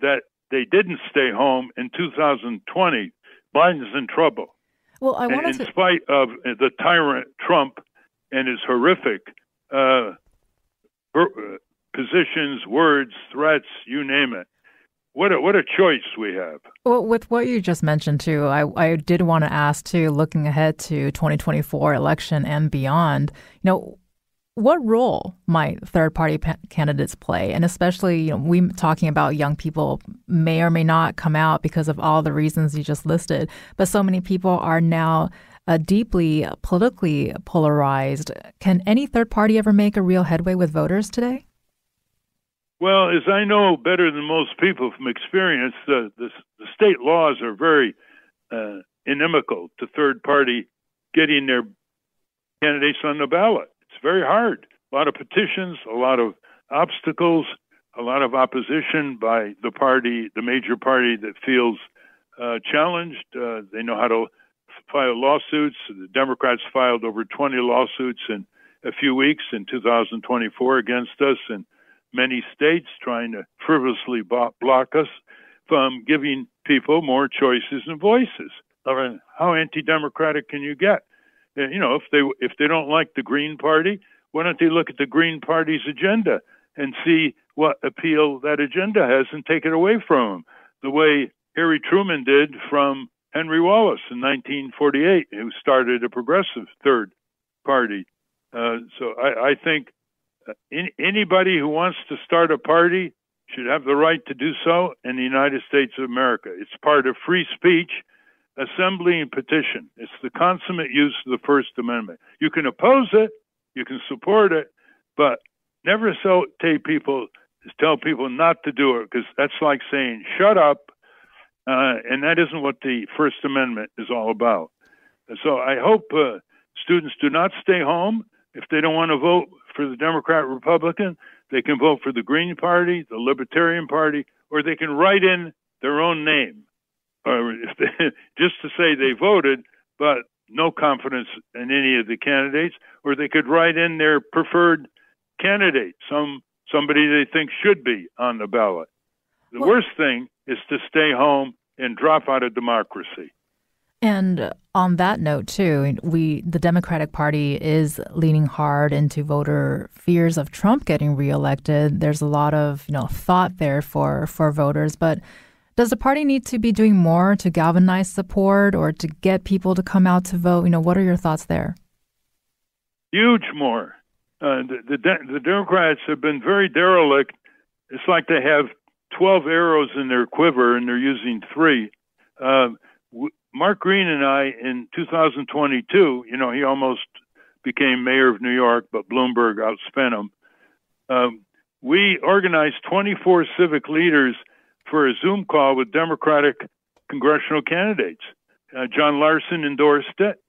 that they didn't stay home in 2020, Biden's in trouble. Well, I wanted to. in to... spite of the tyrant Trump and his horrific uh, positions, words, threats, you name it. What a, what a choice we have. Well, with what you just mentioned too, I, I did want to ask too, looking ahead to 2024 election and beyond. You know, what role might third party pa- candidates play? And especially, you know, we talking about young people may or may not come out because of all the reasons you just listed, but so many people are now uh, deeply politically polarized. Can any third party ever make a real headway with voters today? Well, as I know better than most people from experience, the, the, the state laws are very uh, inimical to third party getting their candidates on the ballot. Very hard. A lot of petitions, a lot of obstacles, a lot of opposition by the party, the major party that feels uh, challenged. Uh, they know how to file lawsuits. The Democrats filed over 20 lawsuits in a few weeks in 2024 against us in many states, trying to frivolously block us from giving people more choices and voices. How anti-democratic can you get? Uh, you know, if they if they don't like the Green Party, why don't they look at the Green Party's agenda and see what appeal that agenda has and take it away from them, the way Harry Truman did from Henry Wallace in 1948, who started a progressive third party. Uh, so I, I think uh, in, anybody who wants to start a party should have the right to do so in the United States of America. It's part of free speech, assembly, and petition. It's the consummate use of the First Amendment. You can oppose it, you can support it, but never so tell people tell people not to do it because that's like saying shut up, uh, and that isn't what the First Amendment is all about. So I hope uh, students do not stay home if they don't want to vote for the Democrat Republican. They can vote for the Green Party, the Libertarian Party, or they can write in their own name, or just to say they voted, but no confidence in any of the candidates, or they could write in their preferred candidate, some somebody they think should be on the ballot. The well, worst thing is to stay home and drop out of democracy. And on that note, too, we the Democratic Party is leaning hard into voter fears of Trump getting reelected. There's a lot of you know thought there for for voters, but does the party need to be doing more to galvanize support or to get people to come out to vote? You know, what are your thoughts there? Huge more. Uh, the, the, the Democrats have been very derelict. It's like they have 12 arrows in their quiver and they're using three. Uh, Mark Green and I in 2022, you know, he almost became mayor of New York, but Bloomberg outspent him. Um, we organized 24 civic leaders for a Zoom call with Democratic congressional candidates. Uh, John Larson endorsed it,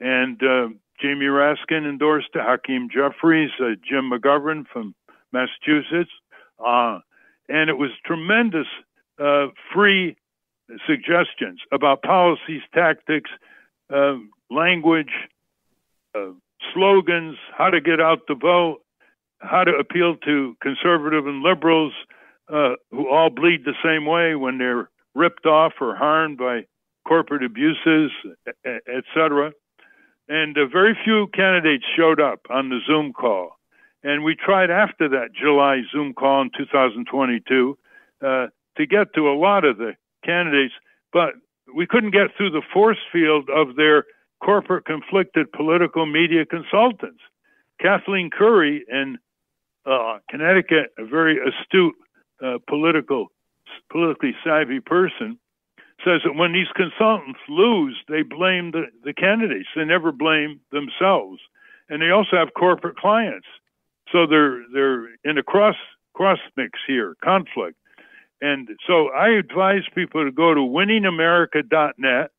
and uh, Jamie Raskin endorsed it, Hakeem Jeffries, uh, Jim McGovern from Massachusetts. Uh, and it was tremendous uh, free suggestions about policies, tactics, uh, language, slogans, how to get out the vote, how to appeal to conservative and liberals uh, who all bleed the same way when they're ripped off or harmed by corporate abuses, etc. And uh, very few candidates showed up on the Zoom call. And we tried after that July Zoom call in 2022 uh, to get to a lot of the candidates, but we couldn't get through the force field of their corporate conflicted political media consultants. Kathleen Curry in uh, Connecticut, a very astute uh, political, politically savvy person, says that when these consultants lose, they blame the, the candidates. They never blame themselves, and they also have corporate clients, so they're they're in a cross cross mix here, conflict. And so I advise people to go to winningamerica.net.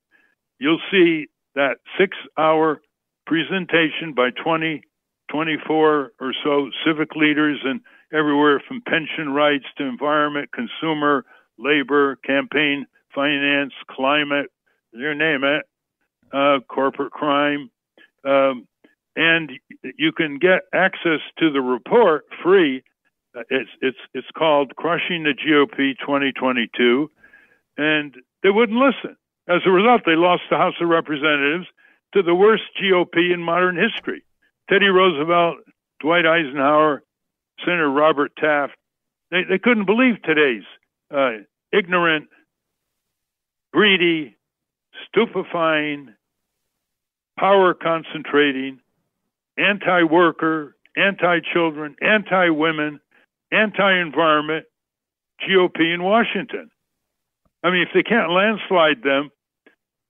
You'll see that six hour presentation by 20, 24 or so civic leaders and everywhere from pension rights to environment, consumer, labor, campaign, finance, climate, you name it, uh, corporate crime. Um, and you can get access to the report free uh, it's it's it's called Crushing the GOP 2022, and they wouldn't listen. As a result, they lost the House of Representatives to the worst GOP in modern history. Teddy Roosevelt, Dwight Eisenhower, Senator Robert Taft, they, they couldn't believe today's uh, ignorant, greedy, stupefying, power concentrating, anti worker, anti children, anti women, anti environment GOP in Washington. I mean, if they can't landslide them,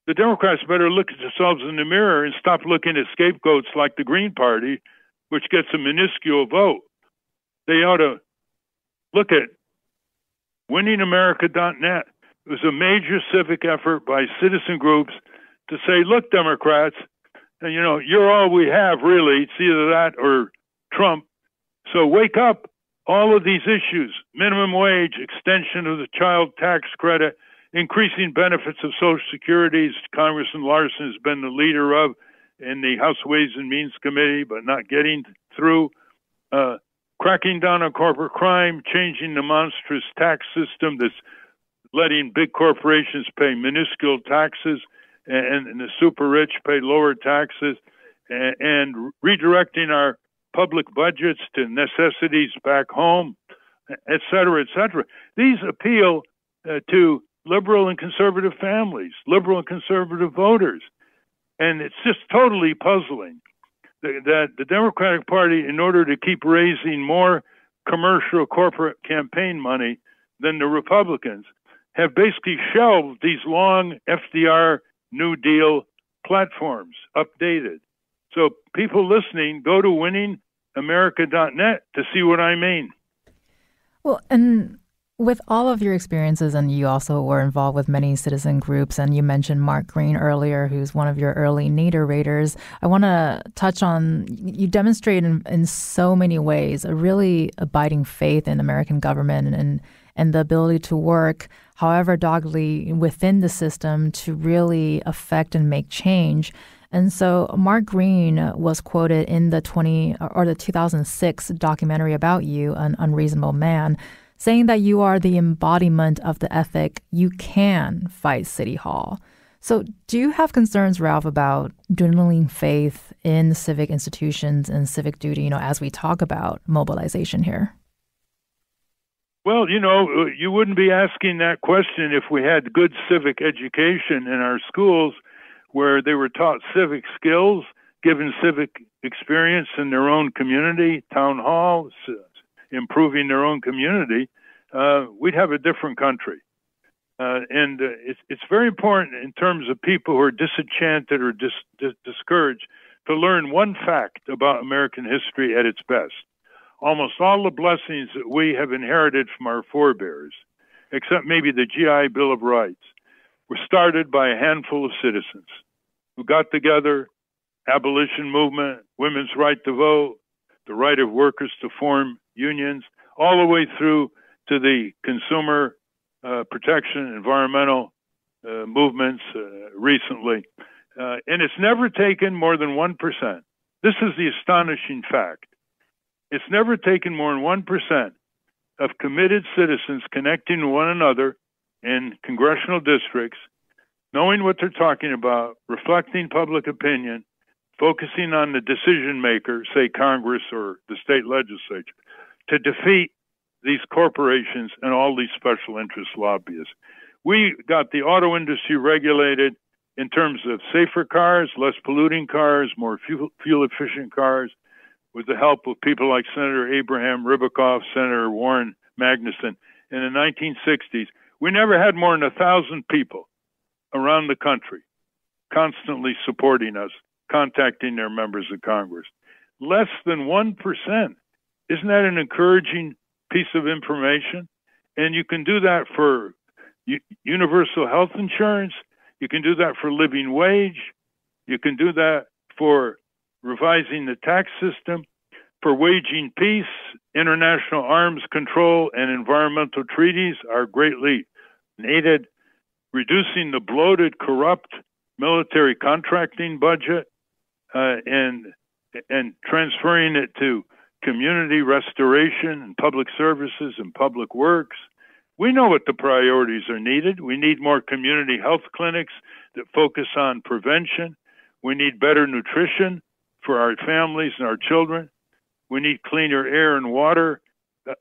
the Democrats better look at themselves in the mirror and stop looking at scapegoats like the Green Party, which gets a minuscule vote. They ought to look at winningamerica.net. It was a major civic effort by citizen groups to say, look, Democrats, and you know, you're all we have, really. It's either that or Trump. So wake up all of these issues minimum wage, extension of the child tax credit, increasing benefits of Social Security, as Congressman Larson has been the leader of in the House Ways and Means Committee, but not getting through. Uh, cracking down on corporate crime, changing the monstrous tax system that's letting big corporations pay minuscule taxes and, and the super rich pay lower taxes and, and redirecting our public budgets to necessities back home, et cetera, et cetera. These appeal uh, to liberal and conservative families, liberal and conservative voters. And it's just totally puzzling that the Democratic Party, in order to keep raising more commercial corporate campaign money than the Republicans, have basically shelved these long FDR New Deal platforms, updated. So people listening, go to winningamerica.net to see what I mean. Well, and with all of your experiences, and you also were involved with many citizen groups, and you mentioned Mark Green earlier, who's one of your early Nader raiders. I want to touch on you demonstrate in, in so many ways a really abiding faith in American government and and the ability to work, however doggedly, within the system to really affect and make change. And so Mark Green was quoted in the 20 or the 2006 documentary about you, An Unreasonable Man, saying that you are the embodiment of the ethic you can fight City Hall. So, do you have concerns, Ralph, about dwindling faith in civic institutions and civic duty, you know, as we talk about mobilization here? Well, you know, uh, you wouldn't be asking that question if we had good civic education in our schools where they were taught civic skills, given civic experience in their own community, town halls, improving their own community, uh, we'd have a different country. Uh, and uh, it's, it's very important in terms of people who are disenchanted or dis, dis, discouraged to learn one fact about American history at its best. Almost all the blessings that we have inherited from our forebears, except maybe the GI Bill of Rights, were started by a handful of citizens who got together, abolition movement, women's right to vote, the right of workers to form unions, all the way through to the consumer uh, protection, environmental uh, movements uh, recently. Uh, and it's never taken more than 1%. This is the astonishing fact. It's never taken more than 1% of committed citizens connecting to one another in congressional districts, knowing what they're talking about, reflecting public opinion, focusing on the decision maker, say Congress or the state legislature, to defeat these corporations and all these special interest lobbyists. We got the auto industry regulated in terms of safer cars, less polluting cars, more fuel efficient cars, with the help of people like Senator Abraham Ribicoff, Senator Warren Magnuson in the 1960s. We never had more than a thousand people around the country constantly supporting us, contacting their members of Congress. Less than 1%. Isn't that an encouraging piece of information? And you can do that for universal health insurance. You can do that for living wage. You can do that for revising the tax system, for waging peace, international arms control, and environmental treaties are greatly needed. Reducing the bloated, corrupt military contracting budget uh, and and transferring it to community restoration and public services and public works. We know what the priorities are needed. We need more community health clinics that focus on prevention. We need better nutrition for our families and our children. We need cleaner air and water.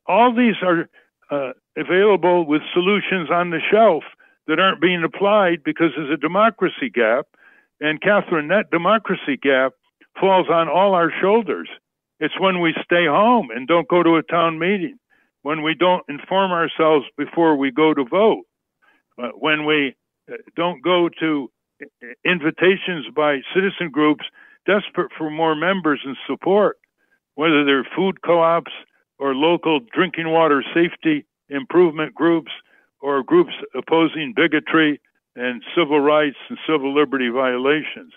All these are uh, available with solutions on the shelf that aren't being applied because there's a democracy gap. And Catherine, that democracy gap falls on all our shoulders. It's when we stay home and don't go to a town meeting, when we don't inform ourselves before we go to vote, when we uh, don't go to uh, invitations by citizen groups desperate for more members and support, whether they're food co ops or local drinking water safety improvement groups or groups opposing bigotry and civil rights and civil liberty violations.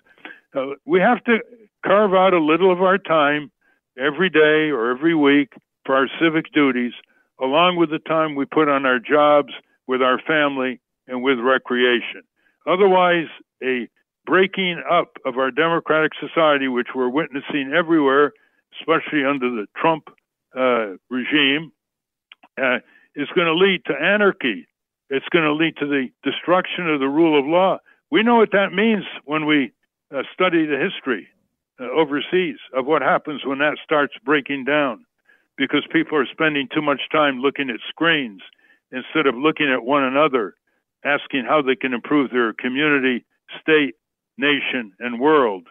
Uh, we have to carve out a little of our time every day or every week for our civic duties, along with the time we put on our jobs, with our family, and with recreation. Otherwise, a breaking up of our democratic society, which we're witnessing everywhere, especially under the Trump uh, regime, uh, is going to lead to anarchy. it's going to lead to the destruction of the rule of law. We know what that means when we uh, study the history Uh, overseas of what happens when that starts breaking down because people are spending too much time looking at screens instead of looking at one another, asking how they can improve their community, state, nation, and world.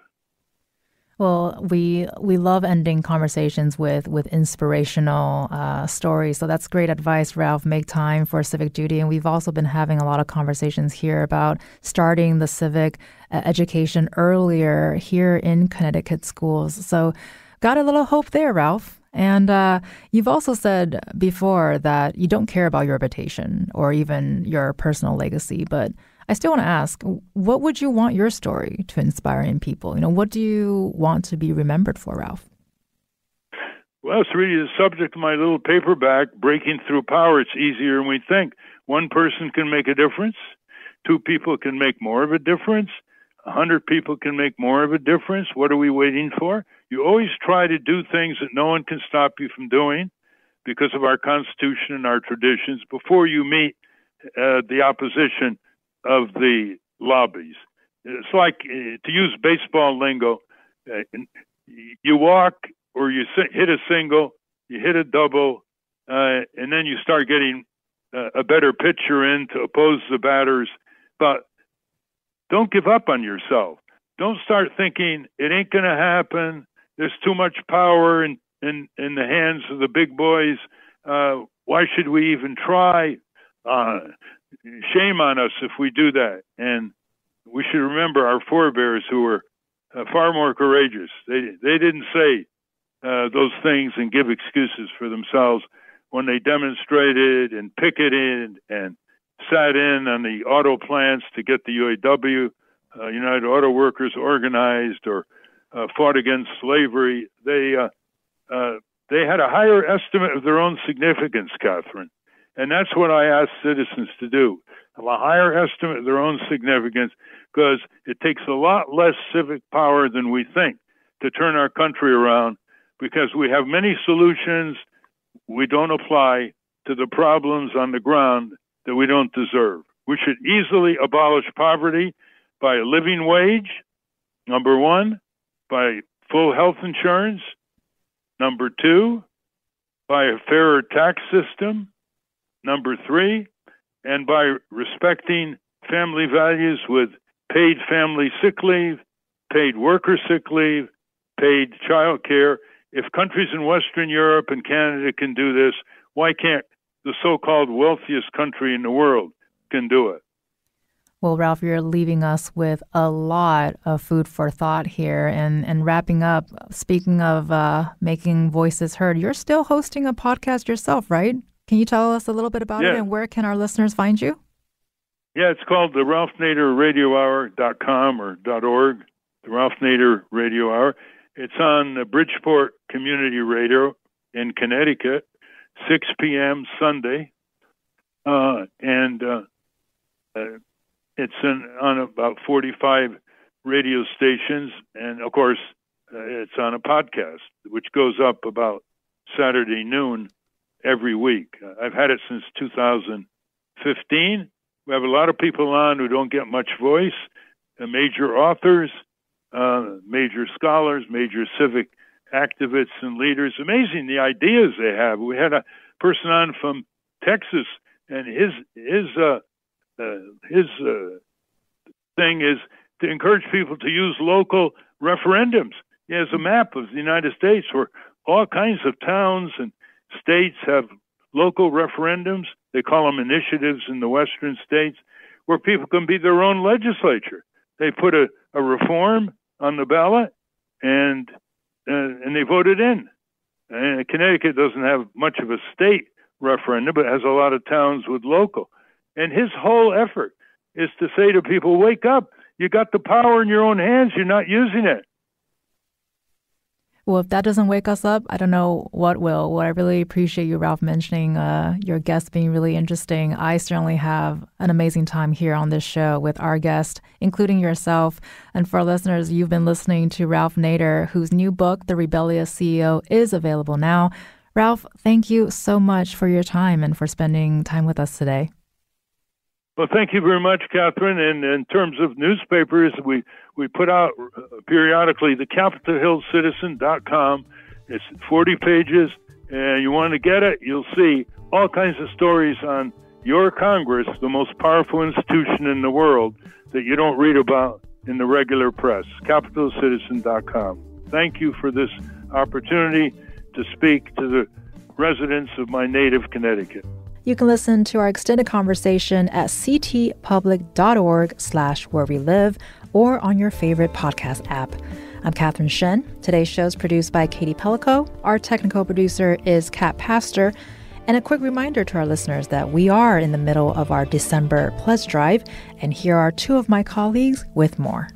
Well, we we love ending conversations with with inspirational uh, stories. So that's great advice, Ralph. Make time for civic duty, and we've also been having a lot of conversations here about starting the civic uh, education earlier here in Connecticut schools. So, got a little hope there, Ralph. And uh, you've also said before that you don't care about your reputation or even your personal legacy, but I still want to ask, what would you want your story to inspire in people? You know, what do you want to be remembered for, Ralph? Well, it's really the subject of my little paperback, Breaking Through Power. It's easier than we think. One person can make a difference. Two people can make more of a difference. A hundred people can make more of a difference. What are we waiting for? You always try to do things that no one can stop you from doing because of our Constitution and our traditions before you meet uh, the opposition of the lobbies. It's like, uh, to use baseball lingo, uh, you walk or you hit a single, you hit a double, uh, and then you start getting uh, a better pitcher in to oppose the batters. But don't give up on yourself. Don't start thinking it ain't going to happen. There's too much power in, in, in the hands of the big boys. Uh, why should we even try? Uh, shame on us if we do that. And we should remember our forebears who were uh, far more courageous. They they didn't say uh, those things and give excuses for themselves when they demonstrated and picketed and sat in on the auto plants to get the UAW, uh, United Auto Workers, organized or uh, fought against slavery. They uh, uh, they had a higher estimate of their own significance, Catherine. And that's what I ask citizens to do have a higher estimate of their own significance because it takes a lot less civic power than we think to turn our country around because we have many solutions we don't apply to the problems on the ground that we don't deserve. We should easily abolish poverty by a living wage, number one, by full health insurance, number two, by a fairer tax system, Number three, and by respecting family values with paid family sick leave, paid worker sick leave, paid child care. If countries in Western Europe and Canada can do this, why can't the so called wealthiest country in the world can do it? Well, Ralph, you're leaving us with a lot of food for thought here. And, and wrapping up, speaking of uh, making voices heard, you're still hosting a podcast yourself, right? Can you tell us a little bit about yeah. it and where can our listeners find you? Yeah, it's called the Ralph Nader Radio Hour dot com or dot .org, the Ralph Nader Radio Hour. It's on the Bridgeport Community Radio in Connecticut, 6 p.m. Sunday. Uh, and uh, uh, it's in, on about 45 radio stations. And of course, uh, it's on a podcast, which goes up about Saturday noon every week. I've had it since 2015. We have a lot of people on who don't get much voice, uh, major authors, uh, major scholars, major civic activists and leaders. Amazing the ideas they have. We had a person on from Texas, and his his uh, uh, his uh, thing is to encourage people to use local referendums. He has a map of the United States where all kinds of towns and states have local referendums. They call them initiatives in the western states where people can be their own legislature. They put a, a reform on the ballot and uh, and they vote it in. And Connecticut doesn't have much of a state referendum, but has a lot of towns with local. And his whole effort is to say to people, wake up. You got the power in your own hands. You're not using it. Well, if that doesn't wake us up, I don't know what will. Well, I really appreciate you, Ralph, mentioning uh, your guest being really interesting. I certainly have an amazing time here on this show with our guest, including yourself. And for our listeners, you've been listening to Ralph Nader, whose new book, The Rebellious CEO, is available now. Ralph, thank you so much for your time and for spending time with us today. Well, thank you very much, Catherine. And in terms of newspapers, we, we put out uh, periodically the Capitol Hill CapitolHillCitizen.com. It's 40 pages, and you want to get it, you'll see all kinds of stories on your Congress, the most powerful institution in the world that you don't read about in the regular press. CapitolCitizen.com. Thank you for this opportunity to speak to the residents of my native Connecticut. You can listen to our extended conversation at ctpublic.org slash where we live or on your favorite podcast app. I'm Catherine Shen. Today's show is produced by Katie Pellico. Our technical producer is Kat Pastor. And a quick reminder to our listeners that we are in the middle of our December pledge drive, and here are two of my colleagues with more.